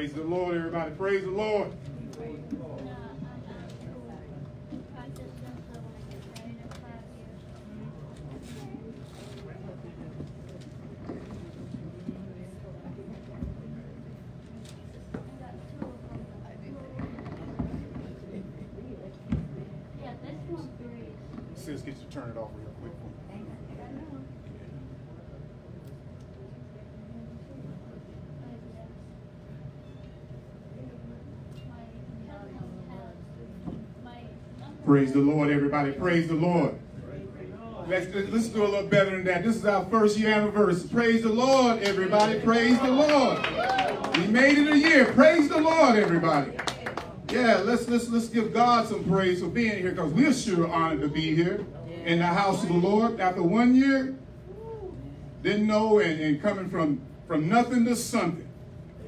Praise the Lord, everybody. Praise the Lord. Sis, get you to turn it off real quick for me. Praise the Lord, everybody. Praise the Lord. Let's, let's do a little better than that. This is our first year anniversary. Praise the Lord, everybody. Praise the Lord. We made it a year. Praise the Lord, everybody. Yeah, let's let's let's give God some praise for being here because we're sure honored to be here in the house of the Lord after one year. Didn't know and, and coming from from nothing to something.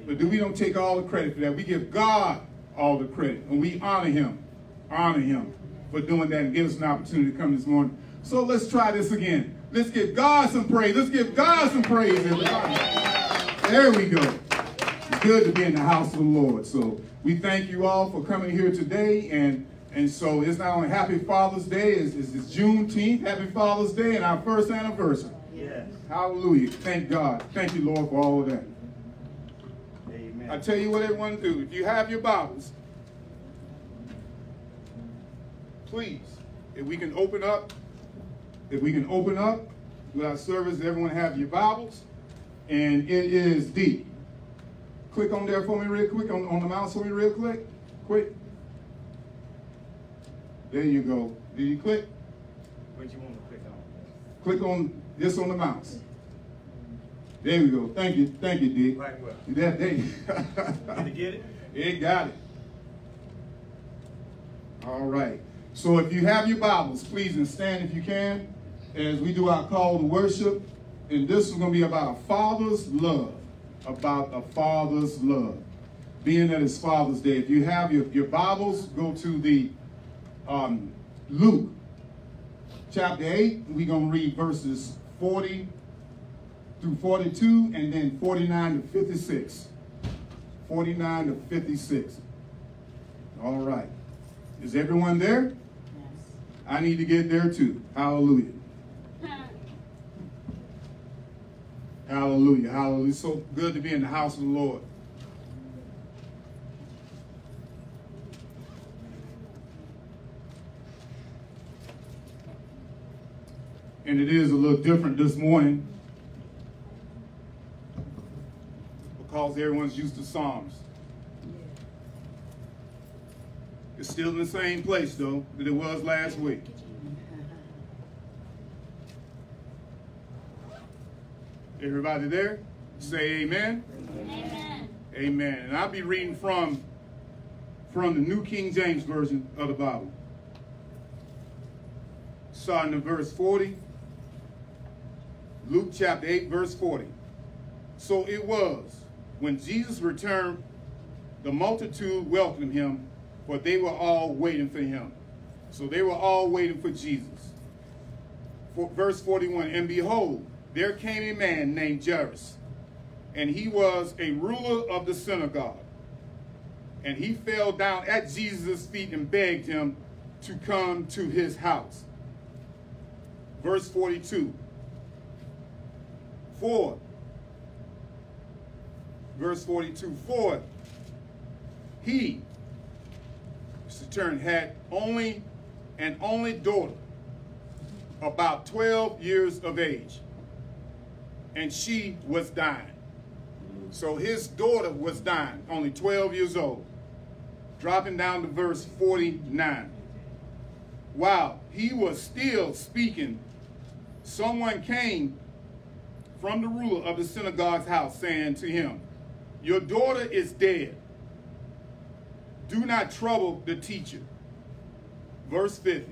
But do we don't take all the credit for that. We give God all the credit and we honor him. Honor him for doing that and give us an opportunity to come this morning. So let's try this again. Let's give God some praise. Let's give God some praise, everybody. There we go. It's good to be in the house of the Lord. So we thank you all for coming here today. And and so it's not only Happy Father's Day, it's, it's, it's Juneteenth, Happy Father's Day, and our first anniversary. Yes. Hallelujah. Thank God. Thank you, Lord, for all of that. Amen. I tell you what everyone do. If you have your Bibles, please, if we can open up, if we can open up with our service, everyone have your Bibles. And it is D. Click on there for me real quick, on, on the mouse for me real quick. Quick. There you go. Did you click? What you want to click on? Click on this on the mouse. There we go. Thank you. Thank you, D. Like what? That, there you Did you get it? It got it. All right. So if you have your Bibles, please and stand if you can as we do our call to worship. And this is going to be about a father's love. About a father's love. Being that it's Father's Day. If you have your, your Bibles, go to the um, Luke chapter 8. We're going to read verses 40 through 42 and then 49 to 56. 49 to 56. All right. Is everyone there? I need to get there too. Hallelujah. Hallelujah. Hallelujah. So good to be in the house of the Lord. And it is a little different this morning because everyone's used to Psalms. It's still in the same place, though, that it was last week. Everybody there? Say amen. Amen. Amen. And I'll be reading from, from the New King James Version of the Bible. Starting at verse 40. Luke chapter 8, verse 40. So it was, when Jesus returned, the multitude welcomed him, for they were all waiting for him. So they were all waiting for Jesus. For, verse 41, And behold, there came a man named Jairus, and he was a ruler of the synagogue. And he fell down at Jesus' feet and begged him to come to his house. Verse 42. for, Verse 42. for He, Turn, had only an only daughter, about 12 years of age, and she was dying. So his daughter was dying, only 12 years old. Dropping down to verse 49. While he was still speaking, someone came from the ruler of the synagogue's house, saying to him, Your daughter is dead. Do not trouble the teacher. Verse 50.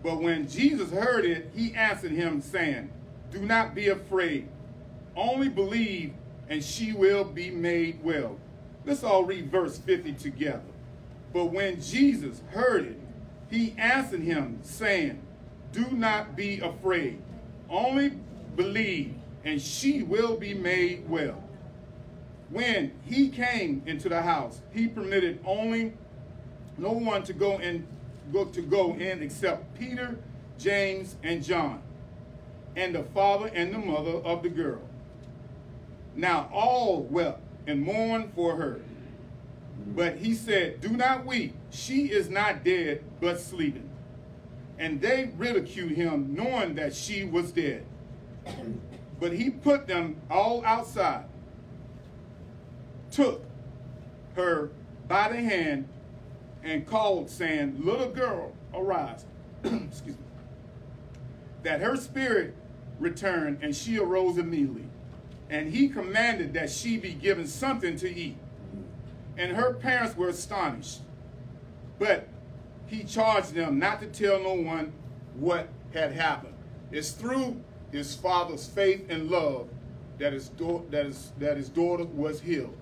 But when Jesus heard it, he answered him, saying, Do not be afraid. Only believe, and she will be made well. Let's all read verse 50 together. But when Jesus heard it, he answered him, saying, Do not be afraid. Only believe, and she will be made well. When he came into the house, he permitted only no one to go in to go in except Peter, James, and John, and the father and the mother of the girl. Now all wept and mourned for her. But he said, Do not weep. She is not dead, but sleeping. And they ridiculed him, knowing that she was dead. But he put them all outside, took her by the hand, and called, saying, Little girl, arise. Excuse me. That her spirit returned, and she arose immediately. And he commanded that she be given something to eat. And her parents were astonished. But he charged them not to tell no one what had happened. It's through his father's faith and love that his, that his, that his daughter was healed.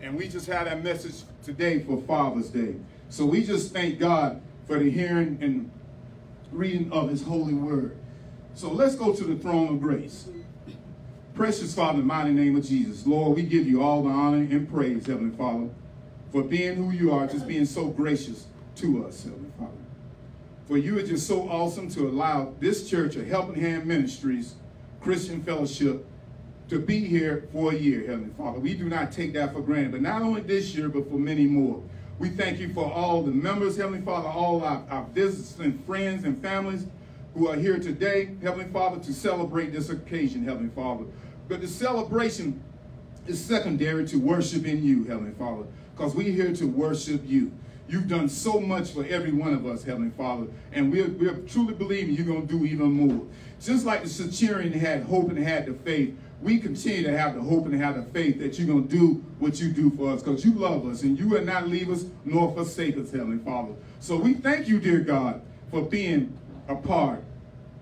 And we just had that message today for Father's Day. So we just thank God for the hearing and reading of his holy word. So let's go to the throne of grace. Precious Father, in the mighty name of Jesus, Lord, we give you all the honor and praise, Heavenly Father, for being who you are, just being so gracious to us, Heavenly Father. For you are just so awesome to allow this church, a Helping Hand Ministries, Christian Fellowship, to be here for a year, Heavenly Father. We do not take that for granted, but not only this year, but for many more. We thank you for all the members, Heavenly Father, all our, our visitors and friends and families who are here today, Heavenly Father, to celebrate this occasion, Heavenly Father. But the celebration is secondary to worshiping you, Heavenly Father, because we're here to worship you. You've done so much for every one of us, Heavenly Father, and we're, we're truly believing you're going to do even more. Just like the centurion had hope and had the faith, we continue to have the hope and have the faith that you're going to do what you do for us because you love us and you will not leave us nor forsake us, Heavenly Father. So we thank you, dear God, for being a part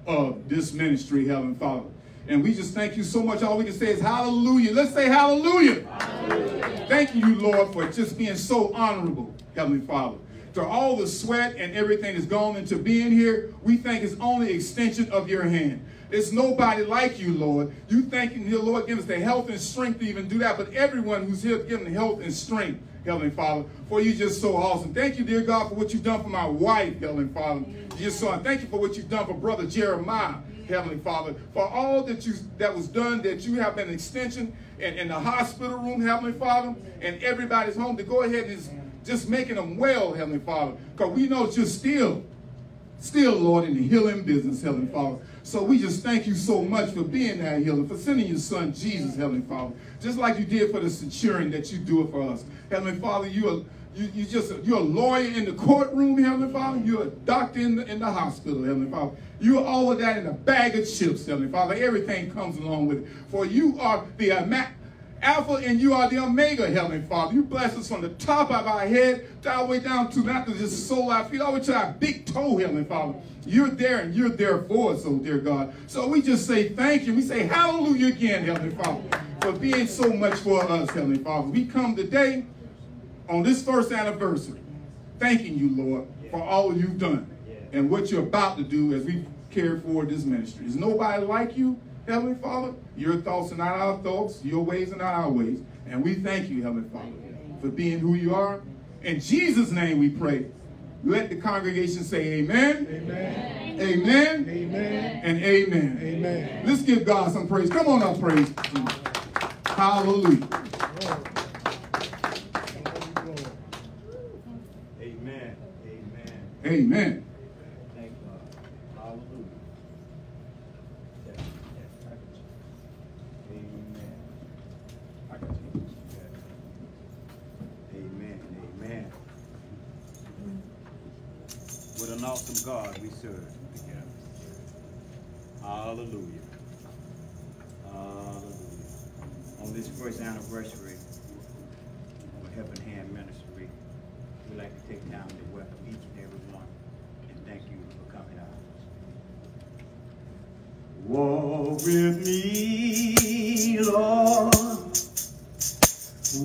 of this ministry, Heavenly Father. And we just thank you so much. All we can say is hallelujah. Let's say hallelujah. hallelujah. Thank you, Lord, for just being so honorable, Heavenly Father. To all the sweat and everything that's gone into being here, we think it's only extension of your hand. There's nobody like you, Lord. You thanking you, Lord, give us the health and strength to even do that. But everyone who's here, give them health and strength, Heavenly Father, for you just so awesome. Thank you, dear God, for what you've done for my wife, Heavenly Father, your son. Thank you for what you've done for Brother Jeremiah, Heavenly Father, for all that you that was done, that you have been an extension in, in the hospital room, Heavenly Father, and everybody's home to go ahead and just, just making them well, Heavenly Father. Because we know you're still, still, Lord, in the healing business, Heavenly Father. So we just thank you so much for being that healer, for sending your son Jesus, Heavenly Father. Just like you did for the centurion that you do it for us. Heavenly Father, you are you, you just you're a lawyer in the courtroom, Heavenly Father. You're a doctor in the, in the hospital, Heavenly Father. You are all of that in a bag of chips, Heavenly Father. Everything comes along with it. For you are the Alpha and you are the Omega, Heavenly Father. You bless us from the top of our head all the way down to not to just sole of our feet, all the way to our big toe, Heavenly Father. You're there and you're there for us, oh dear God. So we just say thank you. We say hallelujah again, Heavenly Father, for being so much for us, Heavenly Father. We come today on this first anniversary, thanking you, Lord, for all you've done and what you're about to do as we care for this ministry. There's nobody like you. Heavenly Father, your thoughts are not our thoughts, your ways are not our ways. And we thank you, Heavenly Father, for being who you are. In Jesus' name we pray. Let the congregation say amen. Amen. Amen. Amen. And amen. Amen. Let's give God some praise. Come on up, praise. Hallelujah. Amen. Amen. Amen. Awesome God we serve together. Hallelujah. Hallelujah. On this first anniversary of Heaven Hand Ministry, we'd like to take time to welcome each and every one and thank you for coming out. Walk with me, Lord.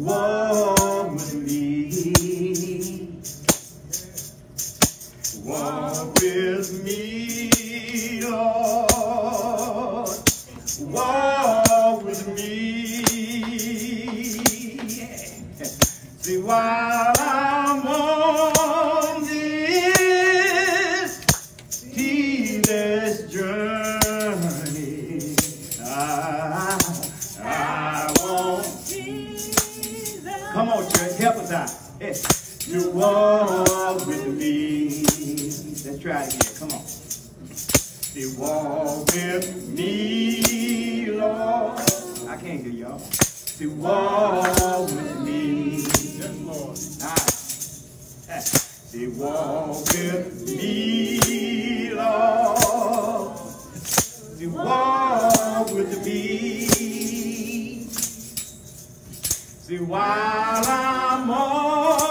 Walk with me. Walk with me, Lord. Walk with me. See, while I'm on this tedious journey, I, I want Come on, church, help us out. Hey, to walk try it again. Come on. To walk with me, Lord. I can't hear y'all. To walk with me. Yes, Lord. Ah. Ah. To walk with me, Lord. To walk with me. See, while I'm on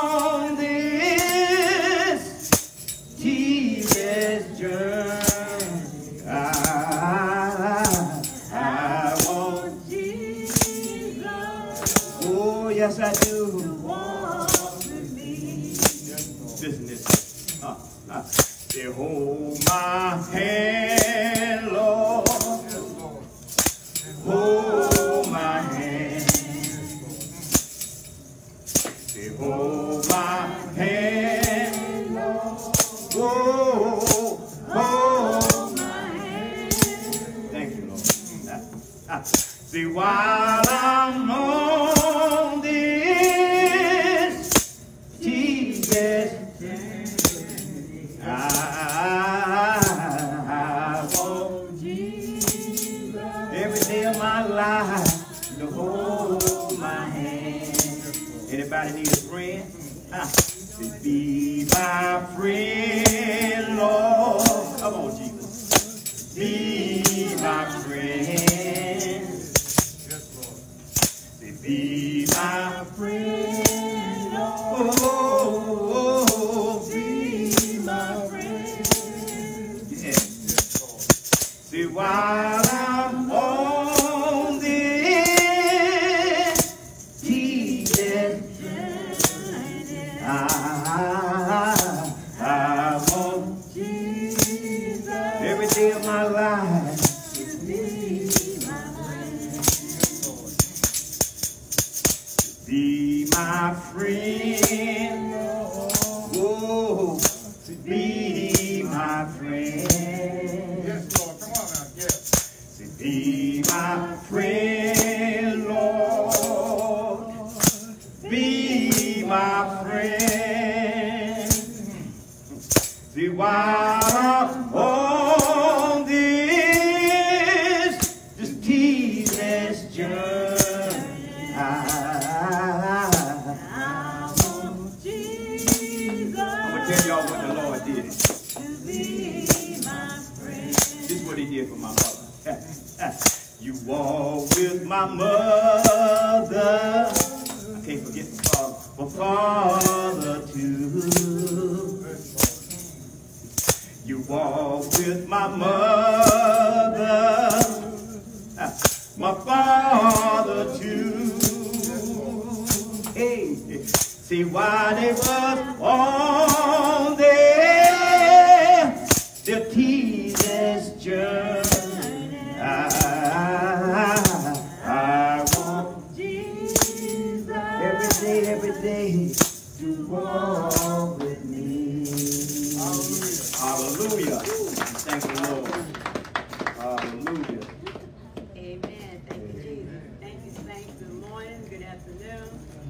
Good afternoon.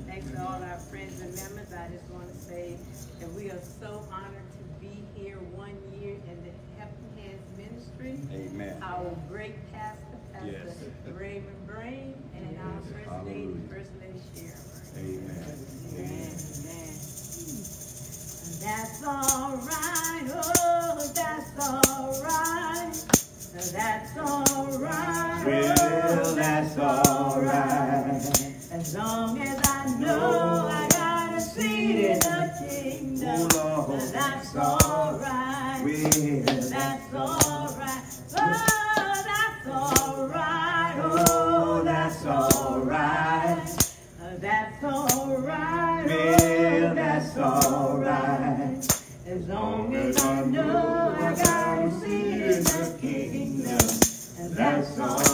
Thanks to all our friends and members. I just want to say that we are so honored to be here one year in the Helping Hands Ministry. Amen. Our great pastor, Pastor Yes. Raymond Brame, and our First Lady, Hallelujah. First Lady Sharon. Amen. Amen. Amen. That's all right. Oh, that's all right. That's all right. Well, that's all right. As long as I know I got a seat in the kingdom. Oh. That's all right. That's all right. Oh, that's all right. Oh, that's all right. That's all right. Well, that's all right. As long as I know I got a seat in the kingdom. That's all right.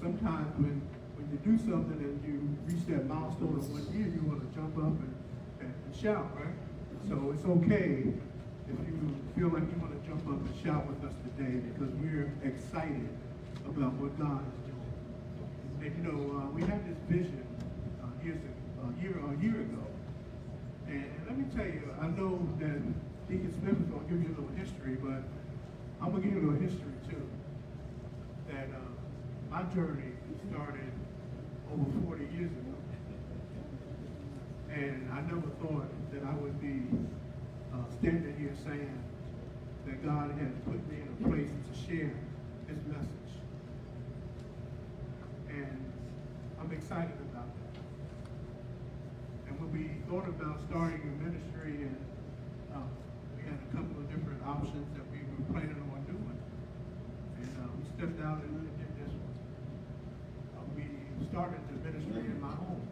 Sometimes when, when you do something and you reach that milestone of one year, you want to jump up and, and, and shout, right? So it's okay if you feel like you want to jump up and shout with us today because we're excited about what God is And you know, uh, we had this vision uh, years year a year ago, and, and, let me tell you, I know that Deacon Smith is going to give you a little history, but I'm going to give you a little history too. That uh, my journey started over 40 years ago. And I never thought that I would be uh, standing here saying that God had put me in a place to share his message. And I'm excited about that. And when we thought about starting a ministry and uh, we had a couple of different options that we were planning on doing. And uh, we stepped out and did this one. Uh, we started the ministry in my home.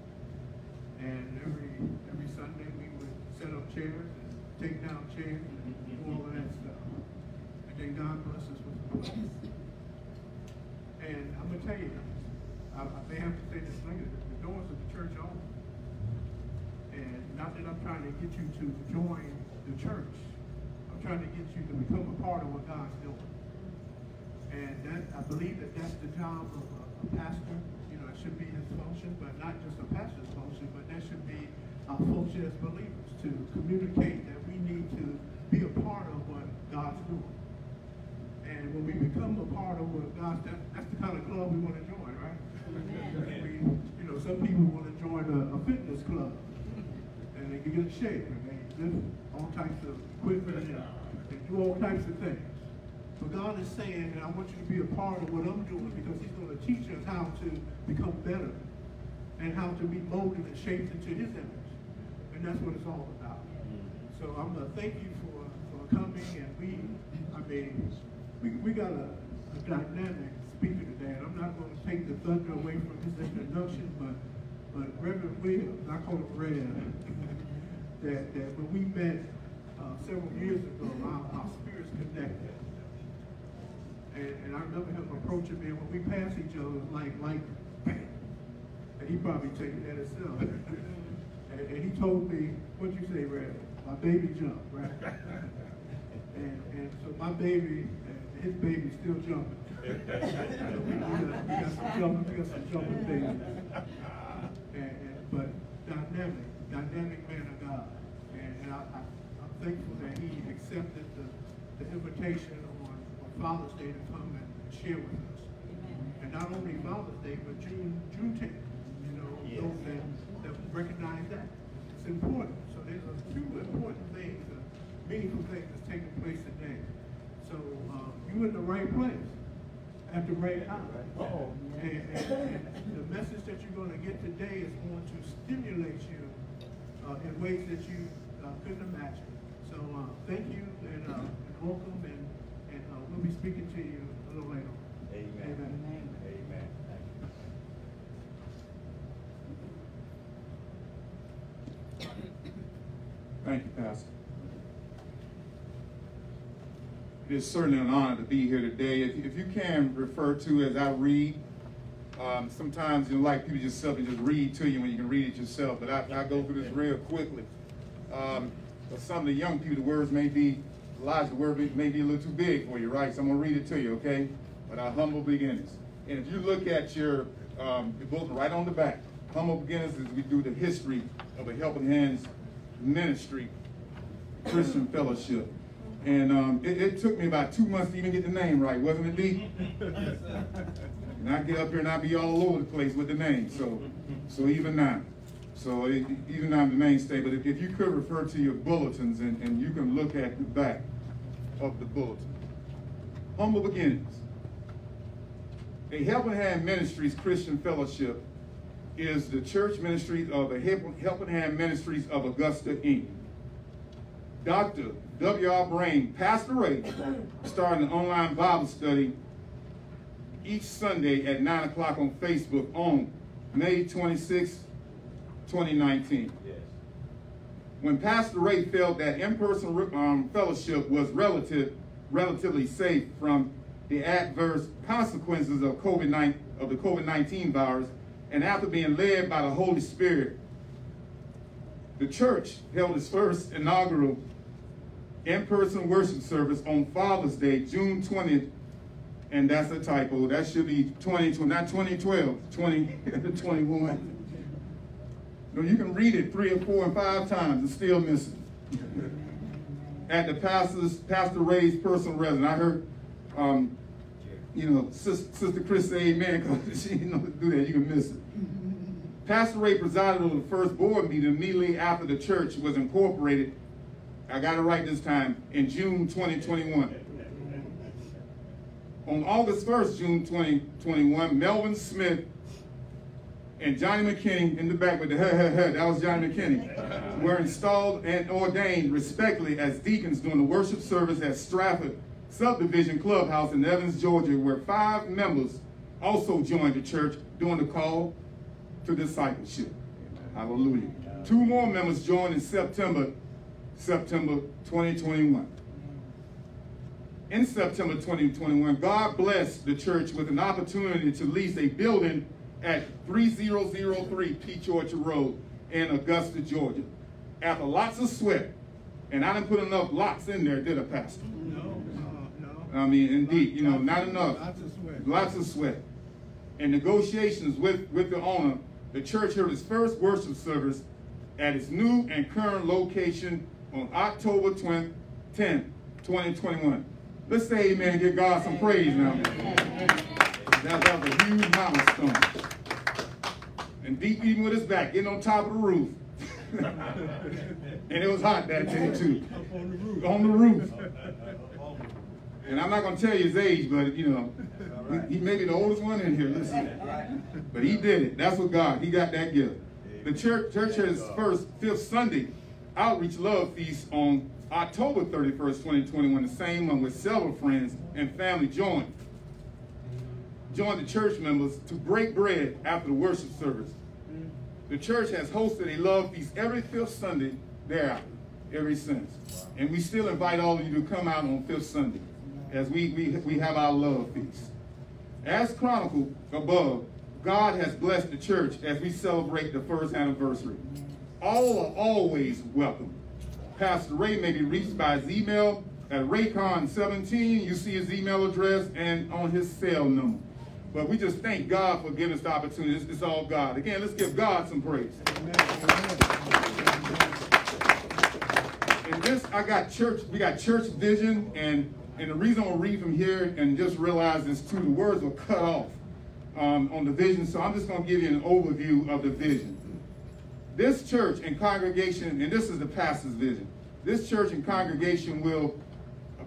And every every Sunday we would set up chairs and take down chairs and do all of that stuff. And then God bless us with the place. And I'm gonna tell you, I, may have to say this later, the doors of the church open. And not that I'm trying to get you to join the church. I'm trying to get you to become a part of what God's doing. And that I believe that that's the job of a, a pastor You know, it should be his function, but not just a pastor's function, but that should be our function as believers to communicate that we need to be a part of what God's doing. And when we become a part of what God's doing, that's the kind of club we want to join, you know, some people want to join a, a fitness club, and they get in shape, and they lift all types of equipment, and they do all types of things. But God is saying, and I want you to be a part of what I'm doing because he's going to teach us how to become better and how to be molded and shaped into his image. And that's what it's all about. So I'm going to thank you for, for coming. And we, I mean, we, we got a, a dynamic speaker today. And I'm not going to take the thunder away from his introduction, but but Reverend Williams, I call him Red, that, that when we met uh, several years ago, our, our spirits connected. And, and I remember him approaching me, and when we passed each other, like, like, and he probably taken that himself. and, and he told me, what'd you say, Red? My baby jumped, right? and, and so my baby, his baby's still jumping. So we, we, got, some jumping, we got some jumping babies. And, and, but dynamic, dynamic man of God. And, and I, I, I'm thankful that he accepted the, the invitation on Father's Day to come and share with us. Amen. And not only Father's Day, but June Juneteenth. You know, yes. those that, that recognize that. It's important. So there's a few important things, uh, meaningful things that's taking place today. So uh, you're in the right place at the right time. Uh -oh. and, and, and, the message that you're going to get today is going to stimulate you uh, in ways that you uh, couldn't imagine. So uh, thank you and, uh, and welcome and We'll be speaking to you a little later. Amen. Amen. Amen. Amen. Thank you, Pastor. It is certainly an honor to be here today. If, if you can refer to as I read, um, sometimes you know, like people just simply just read to you when you can read it yourself. But I, I go through this real quickly. Um, some of the young people, the words may be, Elijah, the word may be a little too big for you, right? So I'm gonna read it to you, okay? But our humble beginnings. And if you look at your, um, your book right on the back, humble beginnings is we do the history of a Helping Hands ministry, Christian fellowship. And um, it, it, took me about two months to even get the name right, wasn't it, D? and I get up here and I be all over the place with the name. So, so even now, so it, even now I'm the mainstay. But if, if, you could refer to your bulletins and, and you can look at the back of the bulletin. Humble beginnings. A Helping Hand Ministries Christian Fellowship is the church ministry of the Helping Hand Ministries of Augusta, Inc. Dr. W.R. Brame, Pastor Ray, starting an online Bible study each Sunday at 9 o'clock on Facebook on May 26, 2019. Yes. When Pastor Ray felt that in-person um, fellowship was relative, relatively safe from the adverse consequences of COVID-19 of the COVID-19 virus, and after being led by the Holy Spirit, the church held its first inaugural in-person worship service on Father's Day, June 20th, and that's a typo. That should be 20, not 2012, 2021. no, you can read it three or four and five times and still miss it. At the pastor's, Pastor Ray's personal residence, I heard, um, you know, Sister, Sister Chris say amen because she didn't know to do that. You can miss it. Pastor Ray presided over the first board meeting immediately after the church was incorporated I got it right this time, in June 2021. On August 1st, June 2021, Melvin Smith and Johnny McKinney in the back with the ha ha ha, that was Johnny McKinney, were installed and ordained respectively as deacons during the worship service at Stratford Subdivision Clubhouse in Evans, Georgia, where five members also joined the church during the call to discipleship. Hallelujah. Two more members joined in September September 2021. In September 2021, God blessed the church with an opportunity to lease a building at 3003 Peach Orchard Road in Augusta, Georgia. After lots of sweat, and I didn't put enough lots in there, did I, Pastor? No, no, no. I mean, indeed, you know, not enough. Lots of sweat. Lots of sweat. And negotiations with, with the owner, the church held its first worship service at its new and current location on October 20, 10, 2021. Let's say amen give God some praise now. That, that was a huge milestone. And deep even with his back, getting on top of the roof. and it was hot that day too. on the roof. On the roof. And I'm not going to tell you his age, but you know, he, he may be the oldest one in here. Listen. But he did it. That's what God, he got that gift. The church, church first, fifth Sunday Outreach Love Feast on October 31st, 2021, the same one with several friends and family joined. Joined the church members to break bread after the worship service. The church has hosted a love feast every fifth Sunday thereafter, ever since. And we still invite all of you to come out on fifth Sunday as we, we, we have our love feast. As chronicled above, God has blessed the church as we celebrate the first anniversary. All are always welcome. Pastor Ray may be reached by his email at Raycon17. You see his email address and on his cell number. But we just thank God for giving us the opportunity. It's, it's all God. Again, let's give God some praise. And this, I got church, we got church vision, and, and the reason I'm going to read from here and just realize this too, the words were cut off um, on the vision. So I'm just going to give you an overview of the vision. This church and congregation, and this is the pastor's vision, this church and congregation will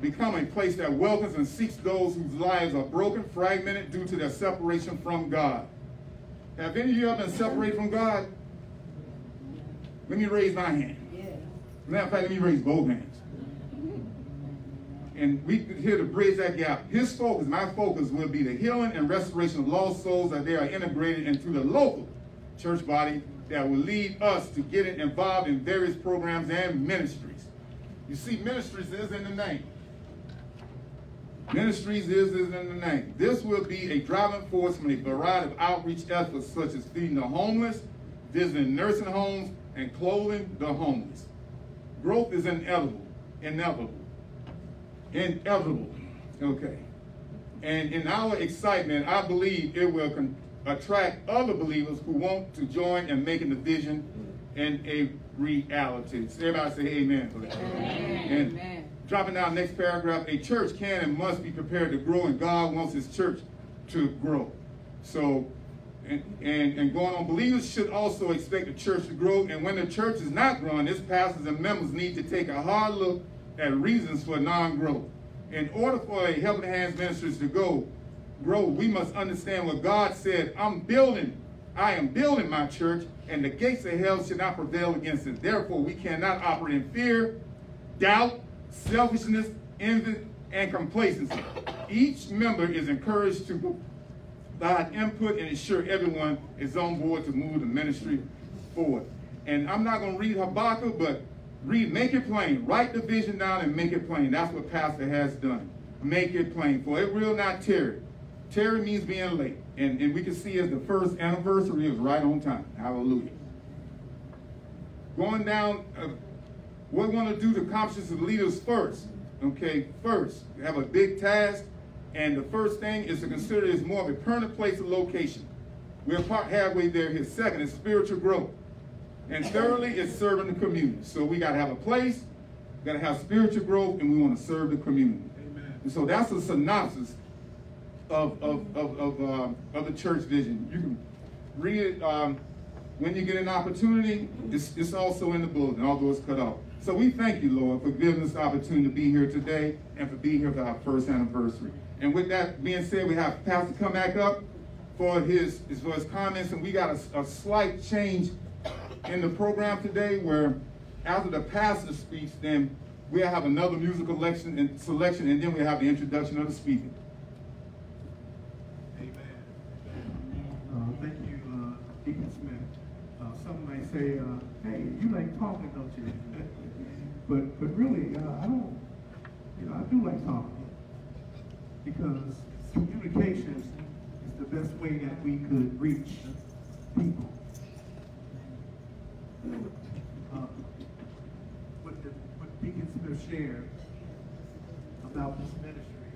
become a place that welcomes and seeks those whose lives are broken, fragmented due to their separation from God. Have any of you ever been separated from God? Let me raise my hand. Yeah. Matter of fact, let me raise both hands. And we here to bridge that gap. His focus, my focus, will be the healing and restoration of lost souls that they are integrated into the local church body that will lead us to getting involved in various programs and ministries. You see, ministries is in the name. Ministries is, is in the name. This will be a driving force in a variety of outreach efforts such as feeding the homeless, visiting nursing homes, and clothing the homeless. Growth is inevitable. Inevitable. Inevitable. Okay. And in our excitement, I believe it will attract other believers who want to join in making the vision and a reality. So everybody say amen for that. And Amen. dropping down next paragraph, a church can and must be prepared to grow, and God wants his church to grow. So, and, and, and going on, believers should also expect the church to grow. And when the church is not growing, its pastors and members need to take a hard look at reasons for non-growth. In order for a helping hands ministries to go, grow, we must understand what God said. I'm building, I am building my church, and the gates of hell should not prevail against it. Therefore, we cannot operate in fear, doubt, selfishness, envy, and complacency. Each member is encouraged to provide input and ensure everyone is on board to move the ministry forward. And I'm not going to read Habakkuk, but read, make it plain. Write the vision down and make it plain. That's what Pastor has done. Make it plain. For it will not tarry. Tarry means being late. And, and we can see as the first anniversary is right on time. Hallelujah. Going down, uh, what we want to do to accomplish the leaders first. Okay, first, we have a big task. And the first thing is to consider it as more of a permanent place of location. We're part halfway there His Second is spiritual growth. And thirdly is serving the community. So we got to have a place, got to have spiritual growth, and we want to serve the community. Amen. And so that's a synopsis of, of, of, of, uh, of the church vision. You can read it um, when you get an opportunity. It's, it's also in the bulletin, although it's cut off. So we thank you, Lord, for giving us the opportunity to be here today and for being here for our first anniversary. And with that being said, we have Pastor come back up for his, for his comments, and we got a, a slight change in the program today where after the pastor speaks, then we'll have another musical selection and selection, and then we have the introduction of the speaker. Amen. Uh, thank you, uh, Deacon Smith. Uh, some may say, uh, hey, you like talking, don't you? but, but really, uh, I don't, you know, I do like talking. Because communication is the best way that we could reach people. Uh, what, the, what Deacon Smith shared about this ministry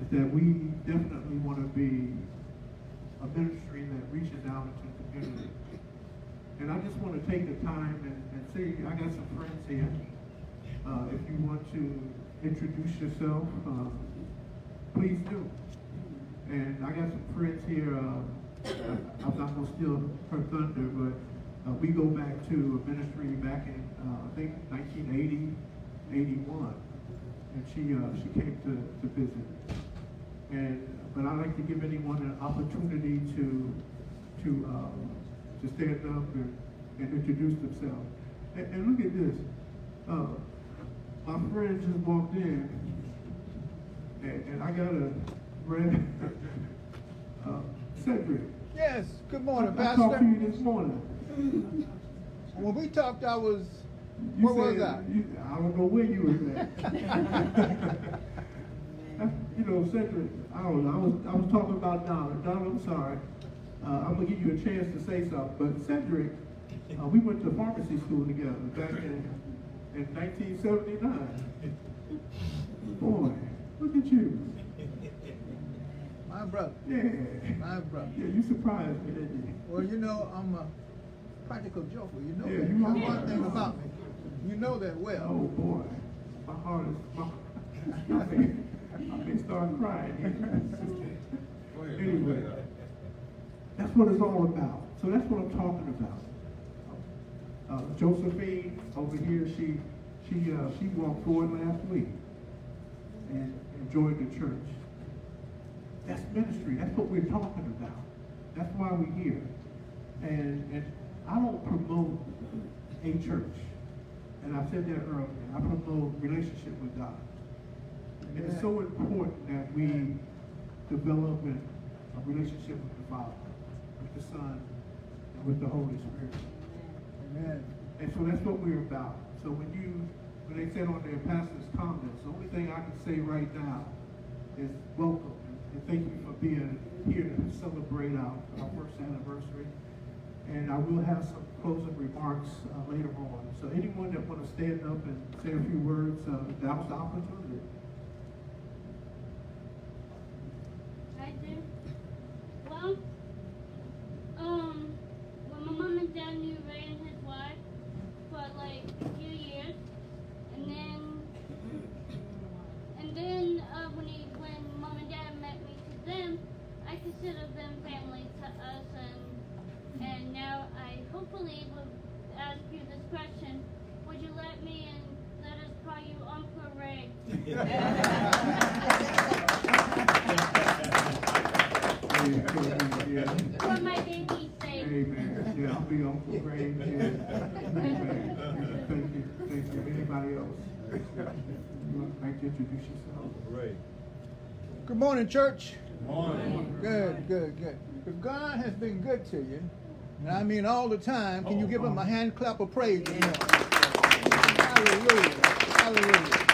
is that we definitely want to be a ministry that reaches out into the community. And I just want to take the time and, and say, I got some friends here. Uh, if you want to introduce yourself, uh, please do. And I got some friends here, uh, I- I'm not gonna steal her thunder, but, uh, we go back to a ministry back in, uh, I think 1980, 81. And she, uh, she came to, to visit. And, but I like to give anyone an opportunity to, to, um, to stand up and, and introduce themselves. And, and look at this, uh, my friend just walked in, and, and I got a red, uh, Cedric. Yes, good morning, I talked to you this morning. When we talked, I was, You where was said- I? you- I don't know where you was at. You know, Cedric, I don't know, I was, I was talking about Donna. Donna, I'm sorry. Uh, I'm gonna give you a chance to say something, but Cedric, uh, we went to pharmacy school together back in, in nineteen seventy-nine. Boy, look at you. My brother, Yeah. my brother. Yeah, you surprised me, didn't you? Well, you know, I'm a practical joker, you know Yeah, that. you are. That's one thing about me. You know that well. Oh, boy, my heart is, my, I may, I may start crying. Anyway, that's what it's all about. So that's what I'm talking about. Uh, Josephine over here, she, she, uh, she walked forward last week and joined the church. That's ministry. That's what we're talking about. That's why we're here. And, and I don't promote a church. And I said that earlier. I promote relationship with God. And it's so important that we develop a relationship with the Father, the Son, and with the Holy Spirit. Amen. And so that's what we're about. So when you, when they said on their pastor's comments, the only thing I can say right now is welcome and thank you for being here to celebrate our, our first anniversary. And I will have some closing remarks uh, later on. So anyone that want to stand up and say a few words, uh, was the opportunity. I do. Well, um, when my mom and dad knew Ray and his wife for like a few years, and then, and then uh, when he, when mom and dad met me to them, I considered them family to us, and and now I hopefully will ask you this question: Would you let me and let us call you Uncle Ray? Yeah, yeah, For my baby's sake. Amen. Yeah, I'll be Uncle Ray. Yeah. Amen. Thank you. Thank you. Anybody You would like to introduce yourself? Right. Good morning, church. Morning. Good, good, good. If God has been good to you, and I mean all the time, can you give him a hand clap of praise? morning? Hallelujah. Hallelujah.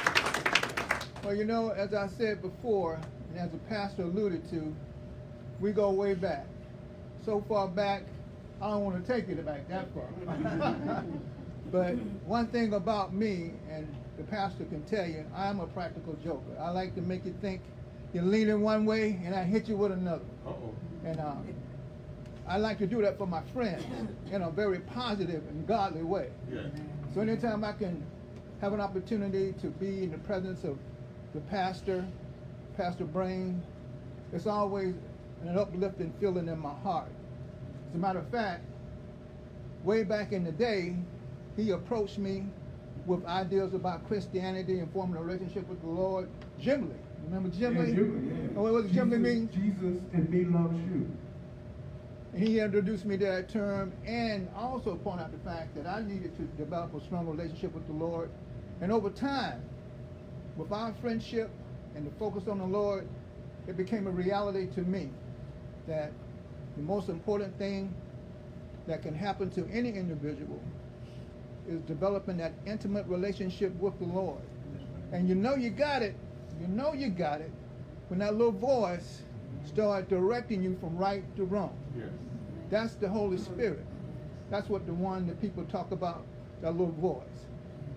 Well, you know, as I said before, and as the pastor alluded to, we go way back. So far back, I don't want to take it back that far. but one thing about me, and the pastor can tell you, I'm a practical joker. I like to make you think you're leaning one way, and I hit you with another. Uh-oh. And uh, I like to do that for my friends in a very positive and godly way. Yeah. So anytime I can have an opportunity to be in the presence of the pastor, Pastor Brame, it's always an uplifting feeling in my heart. As a matter of fact, way back in the day, he approached me with ideas about Christianity and forming a relationship with the Lord. Jim Lee. Remember Jim Yeah, Lee? Jim yeah. Oh, what does Jim Lee Jesus- mean? Jesus and me loves you. And he introduced me to that term and also pointed out the fact that I needed to develop a strong relationship with the Lord. And over time, with our friendship and the focus on the Lord, it became a reality to me that the most important thing that can happen to any individual is developing that intimate relationship with the Lord. And you know you got it, you know you got it when that little voice starts directing you from right to wrong. Yes. That's the Holy Spirit. That's what the one that people talk about, that little voice.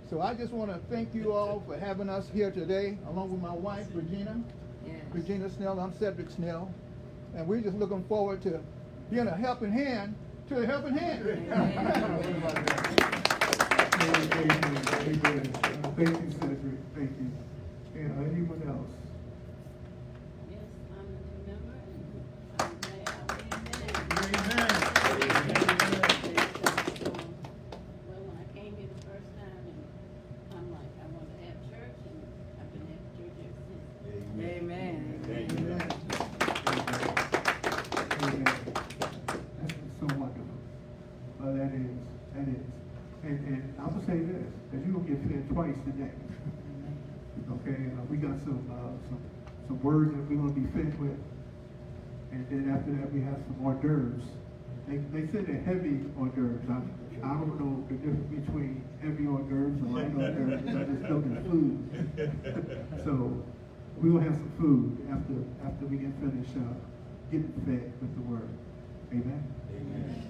So I just want to thank you all for having us here today, along with my wife, Regina. Yes. Regina Snell, I'm Cedric Snell. And we're just looking forward to being a helping hand to a helping hand. Amen. Amen. Amen. Uh, Thank you, Cedric. Thank you. And uh, anyone else? Yes, I'm a new member, and I'm glad I'll in there. Well, when I came here the first time, and I'm like, I want to have church, and I've been at church ever since. Amen. Amen. Amen. That's so wonderful. Well, that is, that is. And, and I will say this, that you're gonna get fed twice today. Okay, uh, we got some, uh, some, some words that we're gonna be fed with. And then after that, we have some hors d'oeuvres. They, they said they're heavy hors d'oeuvres. I, I don't know the difference between heavy hors d'oeuvres and light hors d'oeuvres, I just know they're food. So, we will have some food after, after we get finished, uh, getting fed with the word. Amen. Amen. Amen.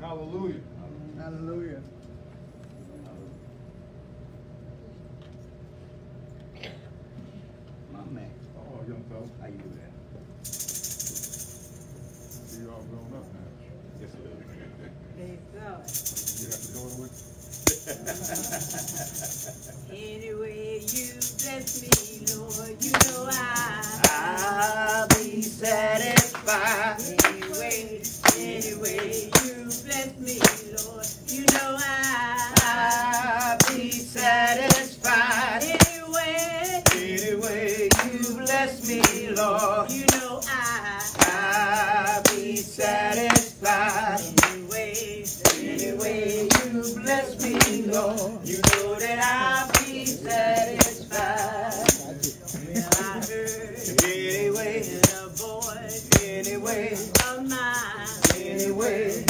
Hallelujah. Hallelujah. My man, Oh, young fella. how you doing? See you all grown up now. Yes, sir. Praise God. You got the daughter with Anyway, you bless me, Lord, you know I. I'll be satisfied. Anyway, anyway, you bless me, Lord, you know I. I'll be satisfied. Anyway, you bless me, Lord. you know I. I'll be satisfied. You bless me, Lord. You know that I'll be satisfied. Well, I heard way, of anyway,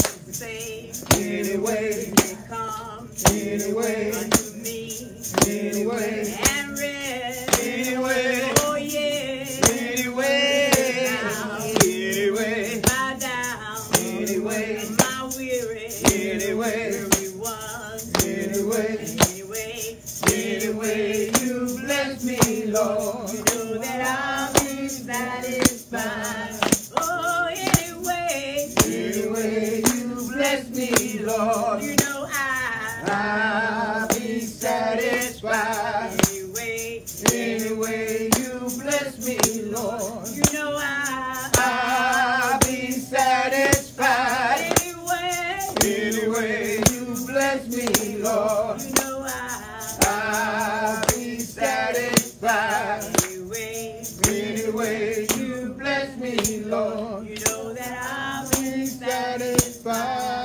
anyway, come anyway, unto me anyway, and rest. anyway, Oh yeah, anyway, anyway. Anyway. my weary, Anyway. weary anyway, Anyway, anyway, you bless me, Lord. Lord. you know I. I'll be satisfied. Anyway, Anyway, you bless me, Lord. you know I. I'll be satisfied. Anyway, Anyway, you bless me, Lord. you know I. I'll be satisfied. Anyway, Anyway, you bless me, Lord. you know that I'll Be satisfied.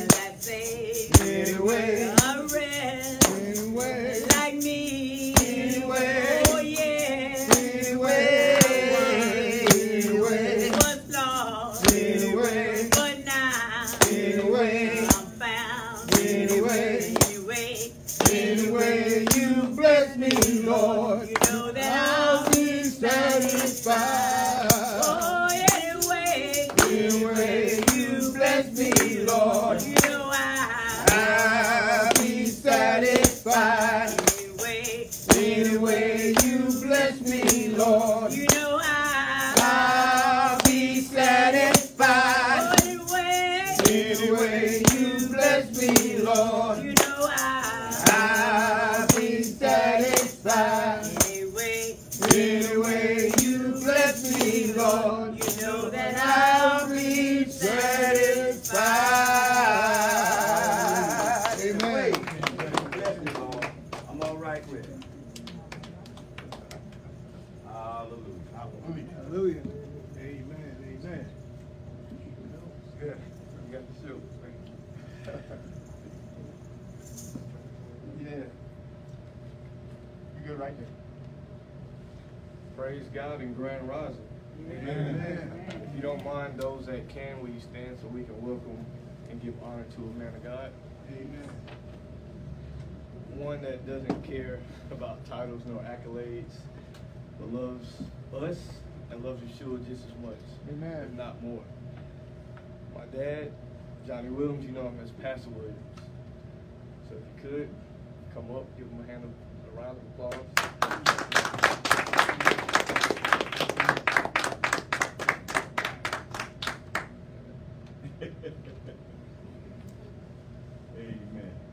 to a man of God? Amen. One that doesn't care about titles nor accolades, but loves us and loves Yeshua just as much, Amen. if not more. My dad, Johnny Williams, you know him as Pastor Williams. So if you could, come up, give him a hand of, a round of applause. Amen.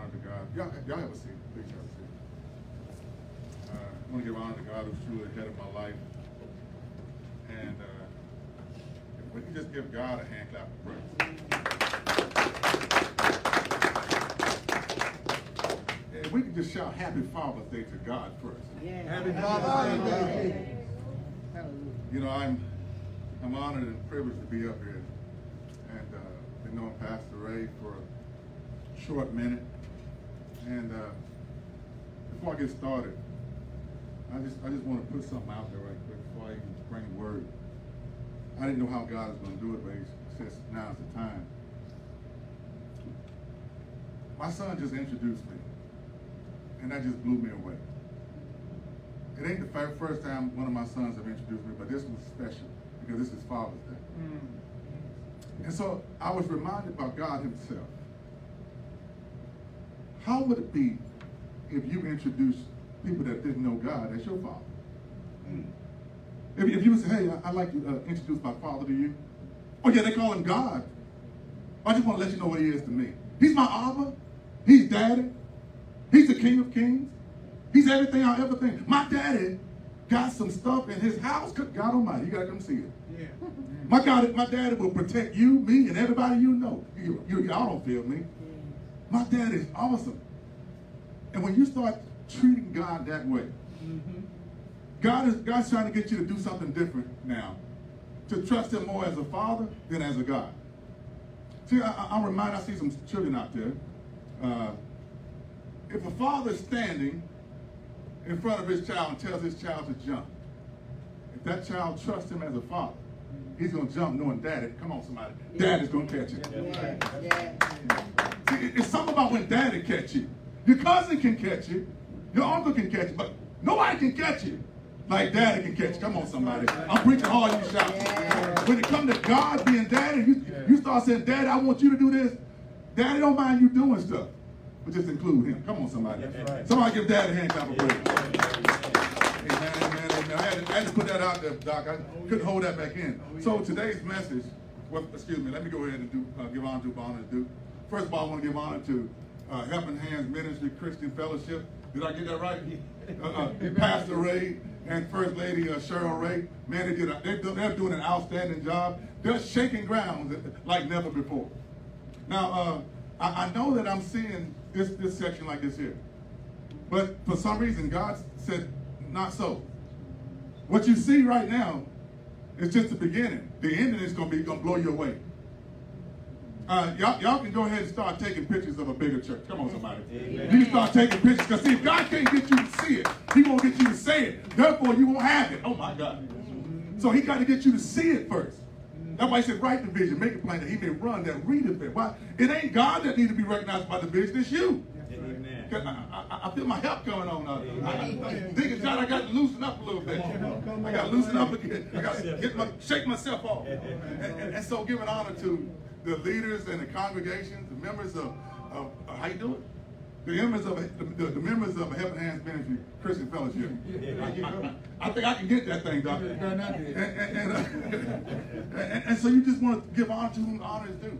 honor to God. Y'all, y'all have a seat. Please have a seat. Uh, I want to give honor to God who's truly ahead of my life. And, uh, if we can just give God a hand clap of praise. And we can just shout Happy Father's Day to God first. Happy Father's Day. Hallelujah. You know, I'm I'm honored and privileged to be up here, and uh, been knowing Pastor Ray for a short minute. And uh, before I get started, I just I just want to put something out there right quick before I even bring word. I didn't know how God was going to do it, but He says now's the time. My son just introduced me, and that just blew me away. It ain't the first time one of my sons have introduced me, but this was special because this is Father's Day. And so I was reminded by God Himself. How would it be if you introduced people that didn't know God as your father? If, if you would say, hey, I- I'd like to uh, introduce my father to you. Oh yeah, they call him God. I just want to let you know what he is to me. He's my Abba. He's daddy. He's the King of Kings. He's everything I ever think. My daddy got some stuff in his house. God Almighty, you gotta come see it. Yeah. My God, my daddy will protect you, me, and everybody you know. You, you, y'all don't feel me. My dad is awesome. And when you start treating God that way, God is God's trying to get you to do something different now. To trust him more as a father than as a God. See, I, I- I'm reminded, I see some children out there. Uh, if a father is standing in front of his child and tells his child to jump, if that child trusts him as a father, he's going to jump knowing daddy, come on somebody, daddy's going to catch it. See, it- it's something about when daddy catch you. Your cousin can catch you. Your uncle can catch you, but nobody can catch you like daddy can catch you. Come on, somebody. I'm preaching hard, you shout. When it comes to God being daddy, you, you start saying, Daddy, I want you to do this. Daddy don't mind you doing stuff. But just include him. Come on, somebody. Somebody give daddy a hand clap of praise. Amen, amen, amen. I had, to, I had to put that out there, Doc. I couldn't hold that back in. So today's message, well, excuse me, let me go ahead and do, uh, give on to what honor to do. First of all, I want to give honor to uh, Helping Hands Ministry Christian Fellowship. Did I get that right? Uh, uh, Pastor Ray and First Lady uh, Cheryl Ray. Man, they did a, they, do- they're doing an outstanding job. They're shaking ground like never before. Now, uh, I, I know that I'm seeing this, this section like this here. But for some reason, God said, not so. What you see right now is just the beginning. The ending is going to be going to blow you away. Uh, y'all, y'all can go ahead and start taking pictures of a bigger church. Come on, somebody. You start taking pictures because see, if God can't get you to see it, He won't get you to say it. Therefore, you won't have it. Oh my God. So He got to get you to see it first. That's why He said, write the vision, make it plain that He may run that readeth it. Why? It ain't God that needs to be recognized by the vision. It's you. I, I, I feel my help coming on. I, John, I got to loosen up a little bit. I got to loosen up again. I got to get my, shake myself off. And, and, and so giving honor to the leaders and the congregations, the members of, of uh, how you doing? The members of the, the, the members of Heaven Hands Ministry Christian Fellowship. I, I think I can get that thing, Doctor. And, and, and, uh, and, and so you just want to give honor to whom honor is due.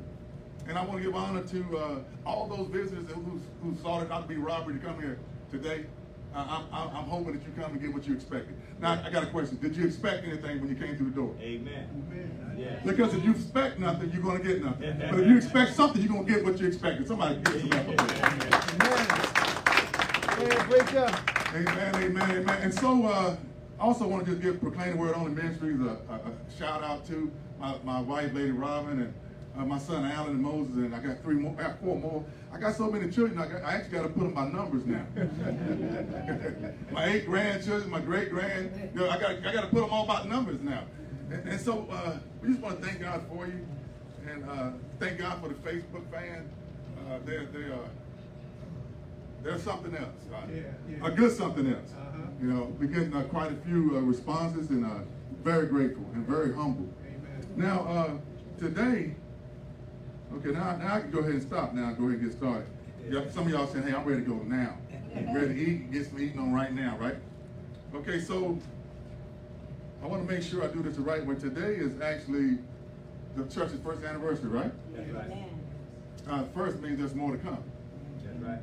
And I want to give honor to uh, all those visitors who, who sought it not to be robbery to come here today. I'm, I'm, I'm hoping that you come and get what you expected. Now, I got a question. Did you expect anything when you came through the door? Amen. Amen. Yes. Because if you expect nothing, you're going to get nothing. But if you expect something, you're going to get what you expected. Somebody give some effort. Yeah, great job. Amen, amen, amen. And so, uh, I also want to just give Proclaim the Word Only Ministries a, a, a shout out to my, my wife, Lady Robin, and uh, my son Alan and Moses, and I got three more, I got four more. I got so many children, I, got, I actually got to put them by numbers now. my eight grandchildren, my great grand, you know, I got I got to put them all by numbers now. And, and so, uh, we just want to thank God for you, and uh, thank God for the Facebook fan. Uh, they're they are there's something else. Uh, Yeah, yeah. A good something else. Uh-huh. You know, we're getting uh, quite a few uh, responses and uh, very grateful and very humble. Amen. Now, uh, today, okay, now, now I can go ahead and stop now, go ahead and get started. Yep, some of y'all saying, hey, I'm ready to go now. I'm ready to eat, get some eating on right now, right? Okay, so I want to make sure I do this the right way. Today is actually the church's first anniversary, right? That's right. Uh, first means there's more to come. That's right.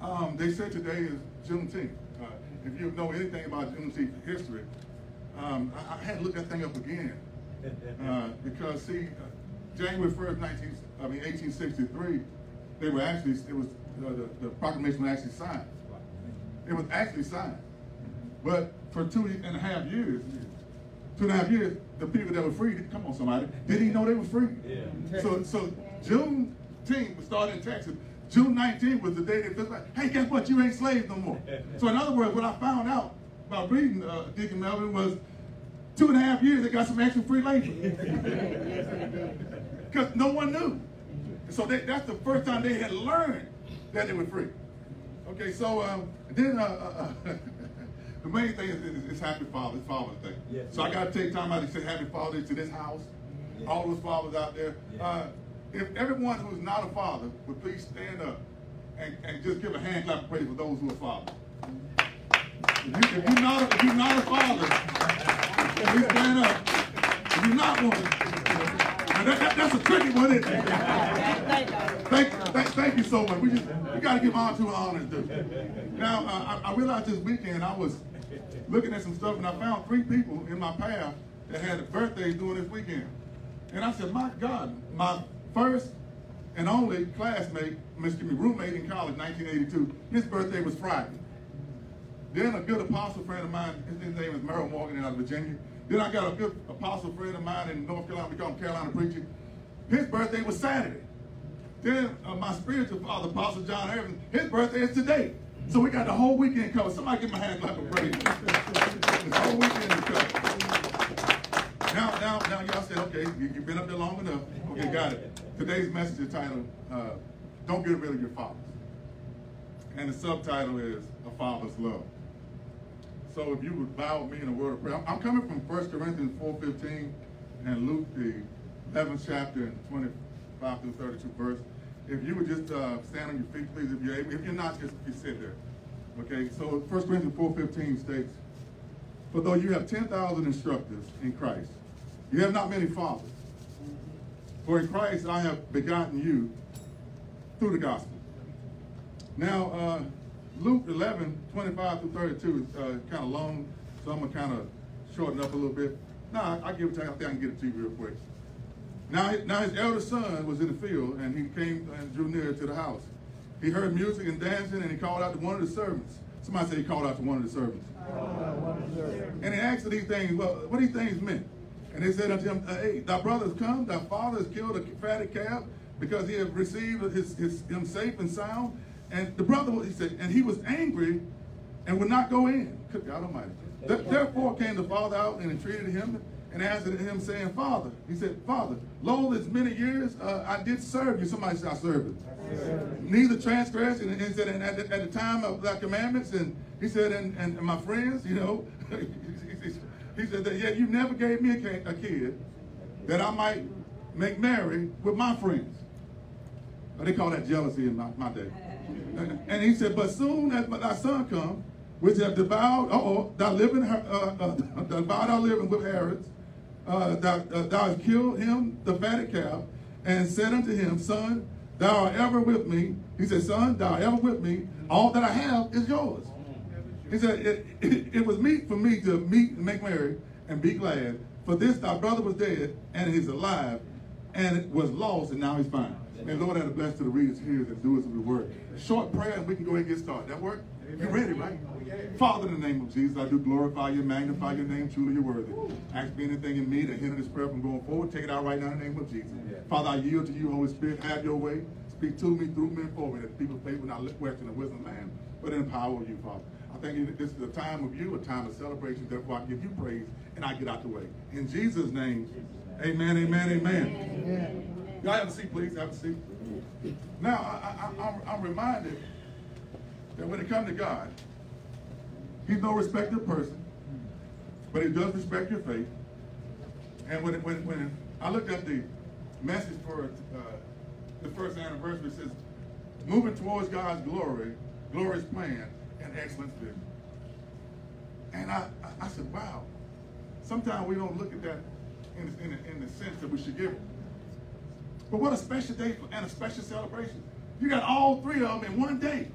Um, they said today is Juneteenth. Uh, if you know anything about Juneteenth history, um, I, I had to look that thing up again uh, because see, uh, January first, nineteen, I mean, eighteen sixty-three, they were actually it was uh, the, the proclamation was actually signed. It was actually signed, but for two and a half years, two and a half years, the people that were free, come on, somebody, did he know they were free. Yeah. So, so Juneteenth was started in Texas. June 19th was the day they felt like, hey, guess what? You ain't slaves no more. so in other words, what I found out by reading uh, Deacon Melvin was two and a half years they got some extra free labor. Because no one knew. So they, that's the first time they had learned that they were free. Okay, so um, then uh, uh, the main thing is, is, is Happy Father's Father's Day. So I got to take time out to say Happy Father's Day to this house, Yeah. all those fathers out there. Yeah. Uh, if everyone who's not a father would please stand up and, and just give a hand clap of praise for those who are fathers. If, you, if you're not, if you're not a father, Please stand up. If you're not one, that, that, that's a tricky one, isn't it? Thank, thank, thank you so much. We just we got to give honor to what honor is due. Now, uh, I, I realized this weekend I was looking at some stuff and I found three people in my path that had birthdays during this weekend. And I said, my God, my first and only classmate, excuse me, roommate in college, 1982, his birthday was Friday. Then a good apostle friend of mine, his name is Merrill Morgan out of Virginia. Then I got a good apostle friend of mine in North Carolina, we call him Carolina Preacher. His birthday was Saturday. Then uh, my spiritual father, Apostle John Harrison, his birthday is today. So we got the whole weekend covered. Somebody give my hand clap of praise. the whole weekend is covered. Now, now, now y'all said, okay, you, have been up there long enough. Okay, got it. Today's message is titled, uh, Don't Get Rid of Your Fathers. And the subtitle is A Father's Love. So if you would bow with me in a word of prayer. I'm coming from 1 Corinthians 4.15 and Luke, the 11th chapter and 25 through 32 verse. If you would just uh, stand on your feet, please, if you're able. If you're not, just you sit there. Okay, so 1 Corinthians 4.15 states, For though you have 10,000 instructors in Christ, you have not many fathers. For in Christ I have begotten you through the gospel. Now, uh, Luke 11, 25 through 32 is uh, kind of long, so I'm to kind of shorten up a little bit. No, I, I give it to you. I think I can get it to you real quick. Now, now his eldest son was in the field, and he came and drew near to the house. He heard music and dancing, and he called out to one of the servants. Somebody said he called out to one of the servants. And he asked these things, well, what these things meant. And they said unto him, uh, Hey, thy brother has come, thy father has killed a fatted calf, because he had received his, his, him safe and sound. And the brother, he said, and he was angry and would not go in. Good God Almighty. Therefore came the father out and entreated him and answered him, saying, Father, he said, Father, lo, this many years uh, I did serve you. Somebody said, I served you. Neither transgressed. And he said, and at the, at the time of thy commandments, and he said, and, and my friends, you know, he said that, yet you never gave me a, a kid that I might make merry with my friends. They call that jealousy in my, my day. And he said, but soon as thy son come, which have devoured, uh-oh, thou living, uh, uh, devoured our living with harlots, uh, thou, uh, thou killed him, the fatted calf, and said unto him, Son, thou art ever with me. He said, Son, thou art ever with me. All that I have is yours. He said, it, it, it was meet for me to meet and make merry and be glad. For this thy brother was dead, and he's alive, and it was lost, and now he's found. May Lord have a blessing to the readers, hearers, and doers of the word. Short prayer, and we can go ahead and get started. That work? You ready, right? Father, in the name of Jesus, I do glorify you, magnify your name. Truly, you're worthy. Ask me anything in me to hinder this prayer from going forward. Take it out right now in the name of Jesus. Father, I yield to you, Holy Spirit. Have your way. Speak to me, through me, and for me, that people faith will not question the wisdom of man, but in the power of you, Father. I thank you that this is a time of you, a time of celebration. Therefore, I give you praise, and I get out the way. In Jesus' name, amen, amen, amen. Y'all have a seat, please. Have a seat. Now, I, am reminded that when it comes to God, He's no respected person, but He does respect your faith. And when, when, when I looked at the message for uh, the first anniversary, it says, moving towards God's glory, glorious plan, and excellent vision. And I, I, I said, wow. Sometimes we don't look at that in, in, in the sense that we should give it. But what a special day and a special celebration. You got all three of them in one day.